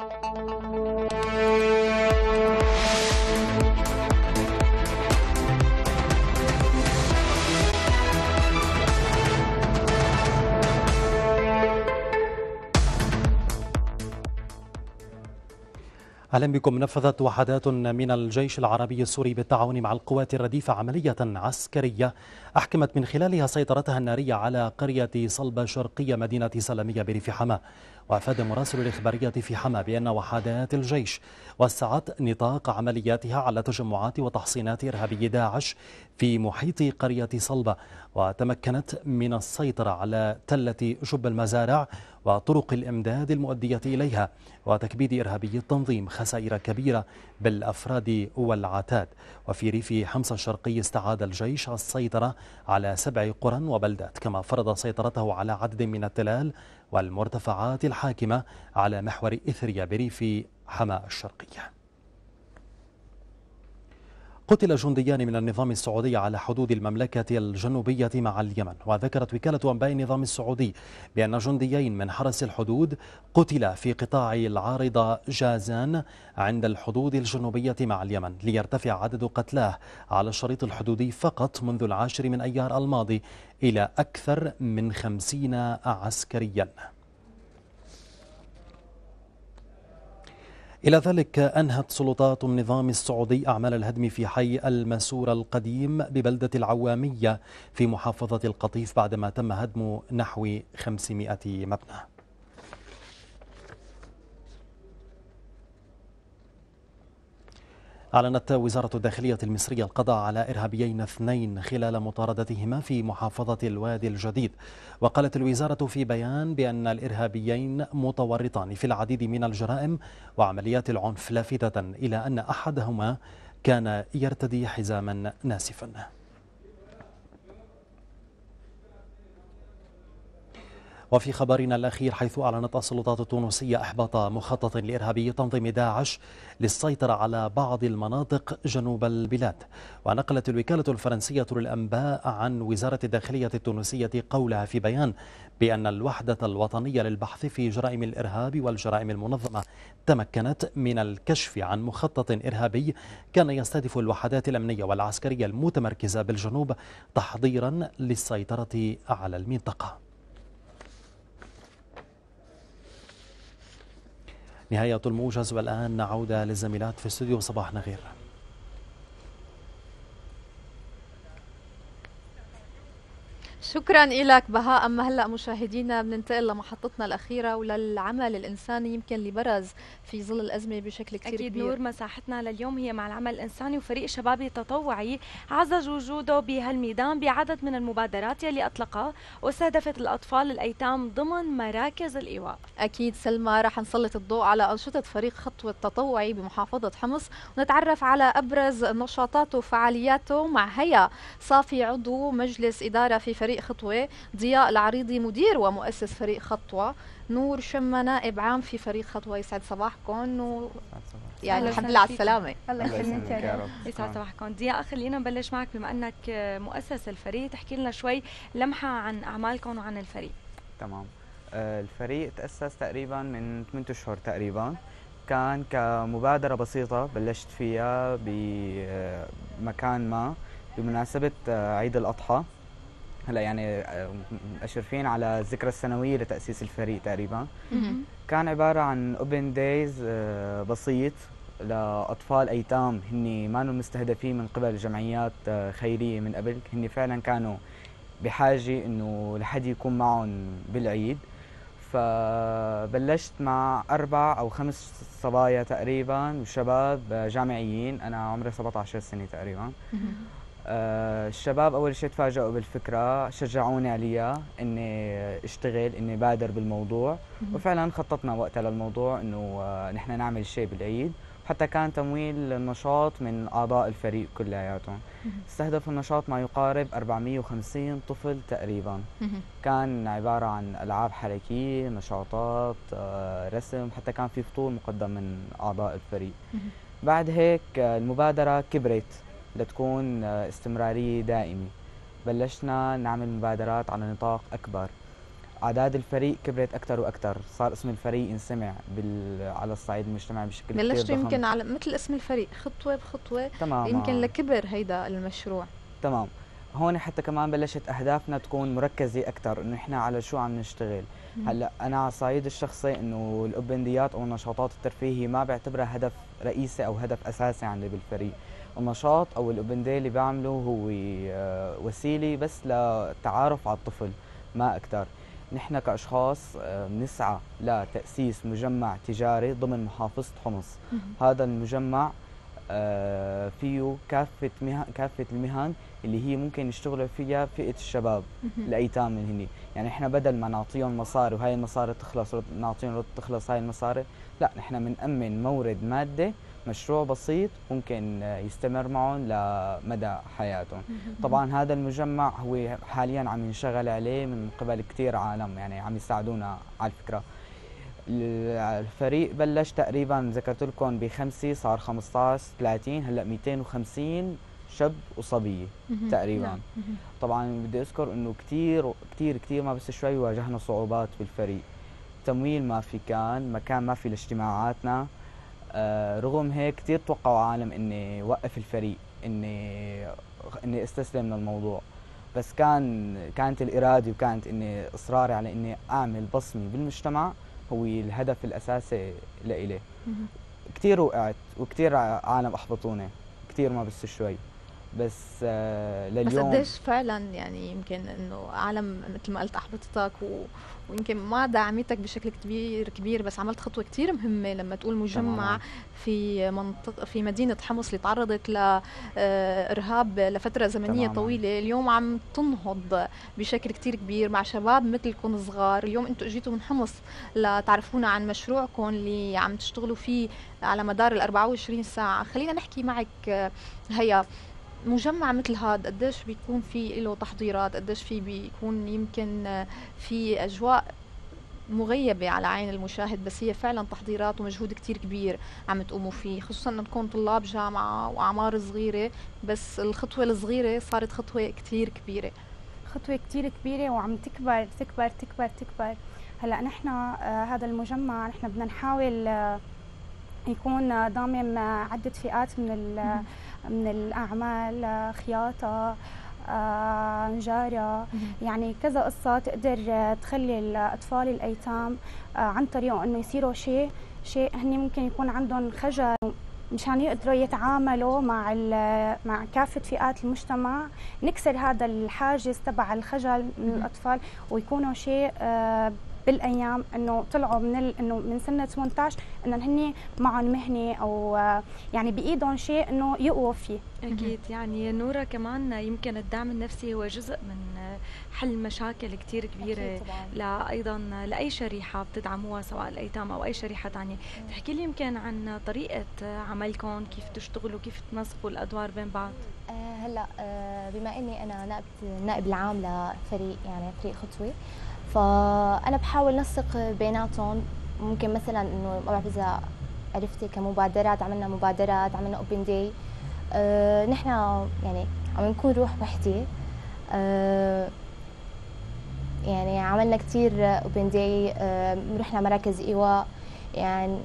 بكم. نفذت وحدات من الجيش العربي السوري بالتعاون مع القوات الرديفة عملية عسكرية أحكمت من خلالها سيطرتها النارية على قرية صلبه شرقية مدينة سلمية بريف حماه وأفاد مراسل الإخبارية في حماه بأن وحدات الجيش وسعت نطاق عملياتها على تجمعات وتحصينات إرهابي داعش في محيط قرية صلبة وتمكنت من السيطرة على تلة جب المزارع وطرق الإمداد المؤدية إليها وتكبيد إرهابي التنظيم خسائر كبيرة بالأفراد والعتاد. وفي ريف حمص الشرقي استعاد الجيش السيطرة على سبع قرى وبلدات كما فرض سيطرته على عدد من التلال والمرتفعات الحاكمة على محور إثريا بريف حماة الشرقية. قتل جنديان من النظام السعودي على حدود المملكة الجنوبية مع اليمن. وذكرت وكالة أنباء النظام السعودي بأن جنديين من حرس الحدود قتلا في قطاع العارضة جازان عند الحدود الجنوبية مع اليمن ليرتفع عدد قتلاه على الشريط الحدودي فقط منذ العاشر من أيار الماضي إلى أكثر من خمسين عسكرياً. إلى ذلك أنهت سلطات النظام السعودي أعمال الهدم في حي المسور القديم ببلدة العوامية في محافظة القطيف بعدما تم هدم نحو 500 مبنى. أعلنت وزارة الداخلية المصرية القضاء على إرهابيين اثنين خلال مطاردتهما في محافظة الوادي الجديد. وقالت الوزارة في بيان بأن الإرهابيين متورطان في العديد من الجرائم وعمليات العنف لافتة إلى أن أحدهما كان يرتدي حزاما ناسفا. وفي خبرنا الأخير حيث أعلنت السلطات التونسية إحباط مخطط لإرهابي تنظيم داعش للسيطرة على بعض المناطق جنوب البلاد. ونقلت الوكالة الفرنسية للأنباء عن وزارة الداخلية التونسية قولها في بيان بأن الوحدة الوطنية للبحث في جرائم الإرهاب والجرائم المنظمة تمكنت من الكشف عن مخطط إرهابي كان يستهدف الوحدات الأمنية والعسكرية المتمركزة بالجنوب تحضيرا للسيطرة على المنطقة. نهاية الموجز والآن نعود للزميلات في استوديو صباح نغير شكرا لك بهاء. أما هلأ مشاهدينا بننتقل لمحطتنا الأخيرة وللعمل الإنساني يمكن اللي برز في ظل الأزمة بشكل كثير كبير. نور مساحتنا لليوم هي مع العمل الإنساني وفريق شبابي تطوعي عزز وجوده بهالميدان بعدد من المبادرات يلي أطلقها واستهدفت الأطفال الأيتام ضمن مراكز الإيواء. أكيد سلمى رح نسلط الضوء على أنشطة فريق خطوه تطوعي بمحافظة حمص ونتعرف على أبرز نشاطاته وفعالياته. مع هيا صافي عضو مجلس إدارة في فريق خطوة. ضياء العريضي مدير ومؤسس فريق خطوة. نور شمة نائب عام في فريق خطوة. يسعد صباحكم. و... يعني الحمد لله على. السلامة. الله يسلمك يا رب. يسعد صباحكم. ضياء خلينا نبلش معك بما أنك مؤسس الفريق. تحكي لنا شوي لمحة عن أعمالكم وعن الفريق. تمام. آه، الفريق تأسس تقريبا من 8 أشهر تقريبا. كان كمبادرة بسيطة بلشت فيها بمكان ما بمناسبة آه، عيد الأضحى. هلا يعني آه، أشرفين على الذكرى السنوية لتأسيس الفريق تقريبا. كان عبارة عن اوبن دايز بسيط لأطفال أيتام هني ما مستهدفين من قبل جمعيات آه، خيرية من قبل. هني فعلا كانوا بحاجة إنه لحد يكون معهم بالعيد. فبلشت مع أربع أو خمس صبايا تقريبا وشباب آه، جامعيين. أنا عمري 17 سنة تقريبا. آه، الشباب أول شيء تفاجئوا بالفكرة شجعوني عليها إني اشتغل إني بادر بالموضوع. وفعلا خططنا وقتها للموضوع إنه آه، نحن نعمل شيء بالعيد. وحتى كان تمويل النشاط من أعضاء الفريق كلياتهم. استهدف النشاط ما يقارب 450 طفل تقريبا. كان عبارة عن ألعاب حركية نشاطات آه، رسم حتى كان في فطور مقدم من أعضاء الفريق. بعد هيك المبادرة كبرت. لتكون استمرارية دائمة. بلشنا نعمل مبادرات على نطاق أكبر. أعداد الفريق كبرت أكثر وأكثر صار اسم الفريق ينسمع بال... على الصعيد المجتمعي بشكل كتير بلشتوا. يمكن على مثل اسم الفريق خطوة بخطوة. تمام. يمكن لكبر هيدا المشروع. تمام. هون حتى كمان بلشت أهدافنا تكون مركزة أكثر إنه إحنا على شو عم نشتغل. هلأ أنا على الصعيد الشخصي إنه الاوبنديات أو النشاطات الترفيهية ما بعتبرها هدف رئيسي أو هدف أساسي عندي بالفريق. النشاط أو الاوبندي اللي بعمله هو آه، وسيلة بس للتعارف على الطفل ما أكثر نحن كأشخاص آه، بنسعى لتأسيس مجمع تجاري ضمن محافظة حمص. هذا المجمع آه، فيه كافة مهن كافة المهن اللي هي ممكن يشتغلوا فيها فئة الشباب مهم. الأيتام من هني يعني إحنا بدل ما نعطيهم مصاري وهاي المصاري تخلص نعطيهم تخلص هاي المصاري لا نحن بنأمن مورد مادي مشروع بسيط ممكن يستمر معهم لمدى حياتهم. طبعا هذا المجمع هو حاليا عم ينشغل عليه من قبل كتير عالم يعني عم يساعدونا على الفكرة الفريق بلش تقريبا ذكرت لكم بخمسة صار 15 30 هلأ 250 شاب وصبيه. تقريبا نعم. طبعا بدي أذكر إنه كثير كثير كثير ما بس شوي واجهنا صعوبات بالفريق تمويل ما في كان مكان ما في لاجتماعاتنا رغم هيك كثير توقعوا عالم إني وقف الفريق إني إني استسلم للموضوع. بس كان كانت الإرادة وكانت إني إصراري على إني أعمل بصمة بالمجتمع هو الهدف الأساسي لإلي. كثير وقعت وكثير عالم أحبطوني كثير ما بس شوي. بس آه بس لليوم. قديش فعلا يعني يمكن إنه عالم مثل ما قلت احبطتك و... ويمكن ما دعمتك بشكل كبير كبير بس عملت خطوة كتير مهمة لما تقول مجمع. في منطقه في مدينة حمص اللي تعرضت لارهاب لفترة زمنية تماماً. طويلة. اليوم عم تنهض بشكل كتير كبير مع شباب مثلكم صغار. اليوم أنتم اجيتوا من حمص لتعرفونا عن مشروعكم اللي عم تشتغلوا فيه على مدار ال 24 ساعة. خلينا نحكي معك آه، هيا. مجمع مثل هذا قديش بيكون في له تحضيرات قديش في بيكون يمكن في أجواء مغيبة على عين المشاهد بس هي فعلا تحضيرات ومجهود كتير كبير عم تقوموا فيه خصوصا انكم طلاب جامعة وأعمار صغيرة بس الخطوة الصغيرة صارت خطوة كتير كبيرة. خطوة كتير كبيرة وعم تكبر تكبر تكبر تكبر. هلأ نحن آه هذا المجمع نحن بدنا نحاول آه يكون ضامن عدة فئات من من الأعمال خياطة آه، نجارة. يعني كذا قصة تقدر تخلي الأطفال الأيتام آه، عن طريقه أنه يصيروا شيء شيء هن ممكن يكون عندهم خجل مشان يقدروا يتعاملوا مع مع كافة فئات المجتمع. نكسر هذا الحاجز تبع الخجل من الأطفال ويكونوا شيء آه، بالأيام إنه طلعوا من ال... إنه من سنه 18 انه هن معهم مهنة أو يعني بإيدهم شيء إنه يقووا فيه. أكيد. يعني نورا كمان يمكن الدعم النفسي هو جزء من حل مشاكل كثير كبيرة لا أيضا لأي شريحة بتدعموها سواء الأيتام أو أي شريحة ثانية تحكي لي يمكن عن طريقة عملكم كيف تشتغلوا كيف تنسقوا الأدوار بين بعض؟ أه هلأ أه بما إني أنا نائب النائب العام لفريق يعني فريق خطوة فأنا بحاول نسق بيناتهم. ممكن مثلا إنه ما بعرف إذا عرفتي كمبادرات عملنا مبادرات عملنا open day أه نحن يعني عم نكون روح وحدة. أه يعني عملنا كثير open day أه رحنا مراكز إيواء. يعني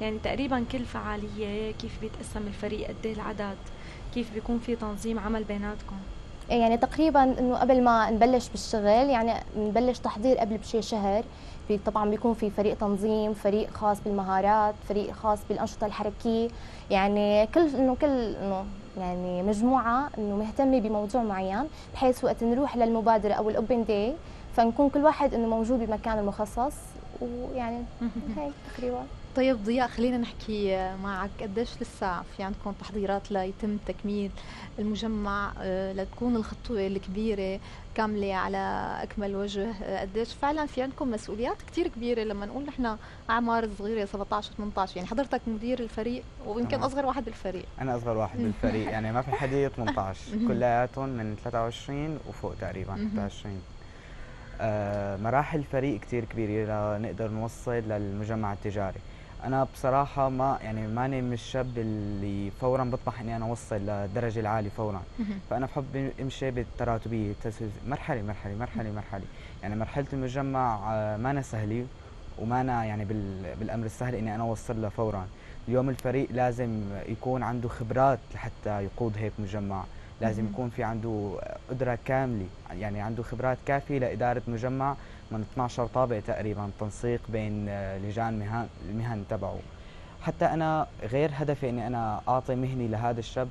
يعني تقريبا كل فعالية كيف بيتقسم الفريق قد إيه العدد كيف بيكون في تنظيم عمل بيناتكم؟ يعني تقريبا إنه قبل ما نبلش بالشغل يعني نبلش تحضير قبل بشي شهر. في طبعا بيكون في فريق تنظيم فريق خاص بالمهارات فريق خاص بالأنشطة الحركية. يعني كل إنه كل إنه يعني مجموعة إنه مهتمة بموضوع معين بحيث وقت نروح للمبادرة أو الأوبن داي فنكون كل واحد إنه موجود بمكانه المخصص. ويعني هيك تقريبا. طيب ضياء خلينا نحكي معك قديش لسه في عندكم تحضيرات ليتم تكميل المجمع آه، لتكون الخطوة الكبيرة كاملة على أكمل وجه آه، قديش؟ فعلا في عندكم مسؤوليات كتير كبيرة لما نقول نحن أعمار صغيرة 17 18 يعني حضرتك مدير الفريق ويمكن أصغر واحد بالفريق. أنا أصغر واحد بالفريق يعني ما في حدا 18 كلياتهم من 23 وفوق تقريبا 23 آه مراحل الفريق كتير كبيرة لنقدر نوصل للمجمع التجاري. أنا بصراحة ما يعني ماني من الشاب اللي فورا بطمح إني أنا أوصل للدرجه العالية فورا. فأنا بحب أمشي بالتراتبية مرحلة مرحلة مرحلة مرحلة. يعني مرحلة المجمع آه، ما أنا سهلة وما أنا يعني بالأمر السهل إني أنا أوصل له فورا. اليوم الفريق لازم يكون عنده خبرات لحتى يقود هيك مجمع. لازم يكون في عنده قدرة كاملة يعني عنده خبرات كافية لإدارة مجمع من 12 طابق تقريبا تنسيق بين آه، لجان مهن المهن تبعه. حتى أنا غير هدفي إني أنا أعطي مهني لهذا الشاب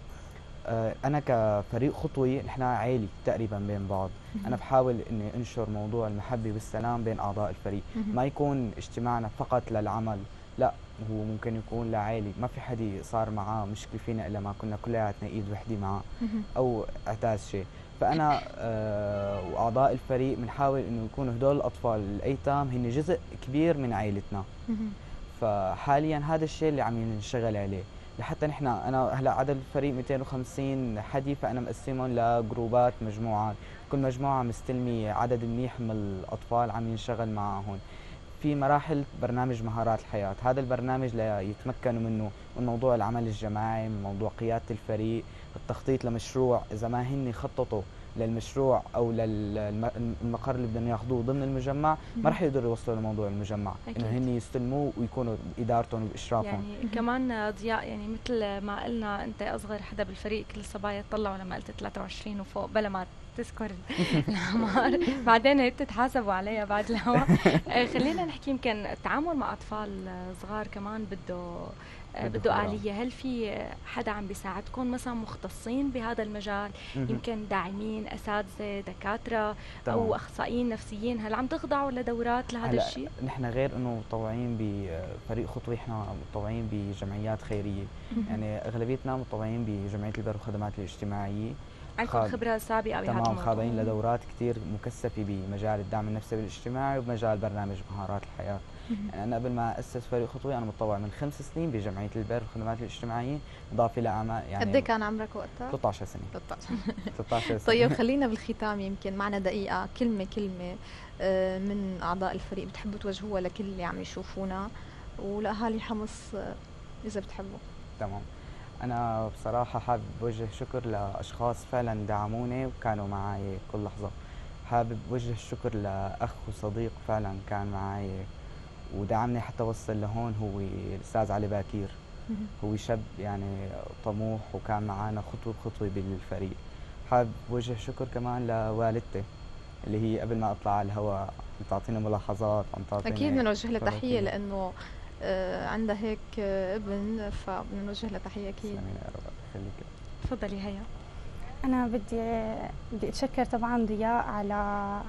آه، أنا كفريق خطوي نحن عائلي تقريبا بين بعض. أنا بحاول إني أنشر موضوع المحبة والسلام بين أعضاء الفريق. ما يكون اجتماعنا فقط للعمل لا هو ممكن يكون لعائلي. ما في حدا صار معاه مشكلة فينا إلا ما كنا كلياتنا إيد وحدة معاه أو اعتاز شيء. فأنا آه وأعضاء الفريق بنحاول إنه يكونوا هدول الأطفال الايتام هن جزء كبير من عائلتنا. فحاليا هذا الشيء اللي عم نشتغل عليه. لحتى نحن أنا هلأ عدد الفريق 250 حدي فأنا مقسمهم لجروبات مجموعات. كل مجموعة مستلمة عدد منيح من الأطفال عم ينشغل معهم في مراحل برنامج مهارات الحياة. هذا البرنامج ليتمكنوا منه من موضوع العمل الجماعي من موضوع قيادة الفريق التخطيط لمشروع. إذا ما هن خططوا للمشروع أو للمقر اللي بدهم ياخذوه ضمن المجمع ما راح يقدروا يوصلوا لموضوع المجمع. إنه هن يستلموه ويكونوا إدارتهم واشرافهم يعني كمان ضياء يعني مثل ما قلنا أنت أصغر حدا بالفريق كل الصبايا طلعوا لما قلت 23 وفوق بلا ما تذكر الاعمار بعدين هي بتتحاسبوا عليها بعد الهواء آه، خلينا نحكي يمكن التعامل مع أطفال صغار كمان بده آه، بده آلية. هل في حدا عم بيساعدكم مثلا مختصين بهذا المجال؟ يمكن داعمين أساتذة دكاترة طبعا. أو أخصائيين نفسيين. هل عم تخضعوا لدورات لهذا الشيء؟ نحن غير أنه متطوعين بفريق خطوة إحنا متطوعين بجمعيات خيرية. يعني أغلبيتنا متطوعين بجمعية البر والخدمات الاجتماعية. عندكم خبرة سابقة بهذا تمام الموضوع. خاضعين لدورات كثير مكثفة بمجال الدعم النفسي والاجتماعي وبمجال برنامج مهارات الحياة. يعني أنا قبل ما أسس فريق خطوي أنا متطوع من خمس سنين بجمعية البر والخدمات الاجتماعية إضافة لاعمال يعني قد كان عمرك وقتها؟ 13 سنة. 13 13 سنة. طيب خلينا بالختام يمكن معنا دقيقة. كلمه كلمة آه، من أعضاء الفريق بتحبوا توجهوها لكل اللي عم يشوفونا؟ ولأهالي حمص آه، إذا بتحبوا. تمام. أنا بصراحة حابب اوجه شكر لأشخاص فعلا دعموني وكانوا معي كل لحظة. حابب اوجه الشكر لأخ وصديق فعلا كان معي ودعمني حتى وصل لهون هو الأستاذ علي باكير. هو شاب يعني طموح وكان معنا خطوة بخطوة بالفريق. حابب وجه شكر كمان لوالدتي اللي هي قبل ما أطلع على الهواء عم تعطيني ملاحظات عم تعطيني أكيد بنوجه لها تحية لأنه آه، عندها هيك آه، ابن فبنوجه لها تحيه أكيد تفضلي هيا. أنا بدي بدي أتشكر طبعا ضياء على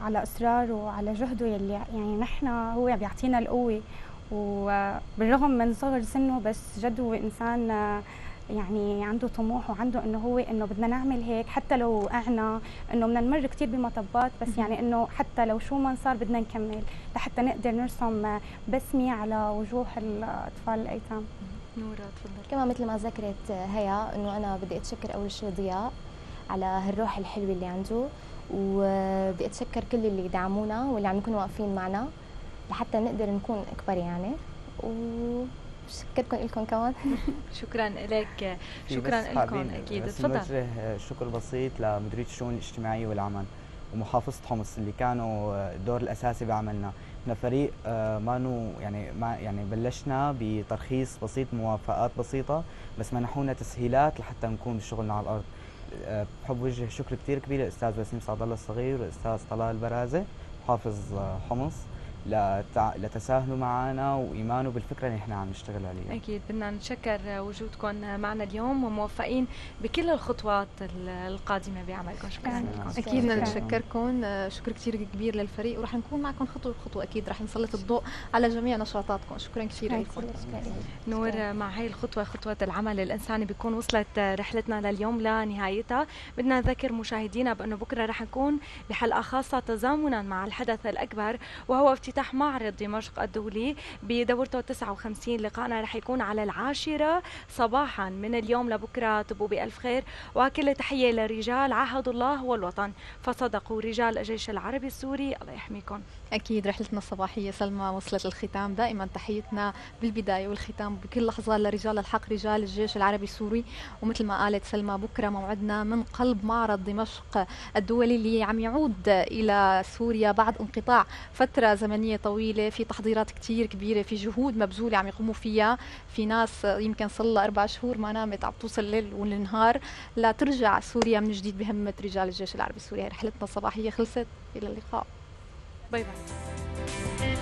على اصراره وعلى جهده يلي يعني نحن هو بيعطينا القوة. وبالرغم من صغر سنه بس جد هو إنسان يعني عنده طموح وعنده إنه هو إنه بدنا نعمل هيك حتى لو وقعنا إنه بدنا نمر كثير بمطبات بس يعني إنه حتى لو شو ما صار بدنا نكمل لحتى نقدر نرسم بسمه على وجوه الأطفال الأيتام. نورا تفضل. كمان مثل ما ذكرت هيا إنه أنا بدي أتشكر أول شيء ضياء على هالروح الحلوة اللي عنده وبدي أتشكر كل اللي دعمونا واللي عم يكونوا واقفين معنا لحتى نقدر نكون اكبر يعني و شكركم لكم كمان. شكرا لك شكرا لكم أكيد. تفضل. نوجه شكر بسيط لمديرية الشؤون الاجتماعية والعمل ومحافظة حمص اللي كانوا الدور الأساسي بعملنا. إحنا فريق آه، ما نو يعني ما يعني بلشنا بترخيص بسيط موافقات بسيطة بس منحونا تسهيلات لحتى نكون بشغلنا على الأرض. آه، بحب وجه شكر كثير كبير للأستاذ وسيم سعد الله الصغير والأستاذ طلال البرازه محافظ آه، حمص لتساهلوا معنا وايمانوا بالفكرة اللي إحنا عم نشتغل عليها. أكيد بدنا نتشكر وجودكم معنا اليوم وموفقين بكل الخطوات القادمة بعملكم. شكرا. لكم أكيد بدنا نتشكركم شكر كثير كبير للفريق ورح نكون معكم خطوة بخطوة. أكيد رح نسلط الضوء على جميع نشاطاتكم. شكرا كثير لكم. نور مع هي الخطوة خطوة العمل الإنساني بيكون وصلت رحلتنا لليوم لنهايتها. بدنا نذكر مشاهدينا بأنه بكرة رح نكون بحلقة خاصة تزامنا مع الحدث الأكبر وهو افتتاح افتتاح معرض دمشق الدولي بدورته 59 لقائنا رح يكون على العاشرة صباحا. من اليوم لبكرة تبقوا بألف خير. وكل تحية لرجال عهد الله والوطن. فصدقوا رجال الجيش العربي السوري. الله يحميكم. أكيد رحلتنا الصباحية سلمى وصلت للختام. دائما تحيتنا بالبداية والختام بكل لحظة لرجال الحق رجال الجيش العربي السوري. ومثل ما قالت سلمى بكرة موعدنا من قلب معرض دمشق الدولي اللي عم يعود إلى سوريا بعد انقطاع فترة زمنية طويلة. في تحضيرات كتير كبيرة في جهود مبذولة عم يقوموا فيها. في ناس يمكن صار لها أربع شهور ما نامت عم توصل الليل والنهار لترجع سوريا من جديد بهمة رجال الجيش العربي السوري. رحلتنا الصباحية خلصت. إلى اللقاء. バイバイ。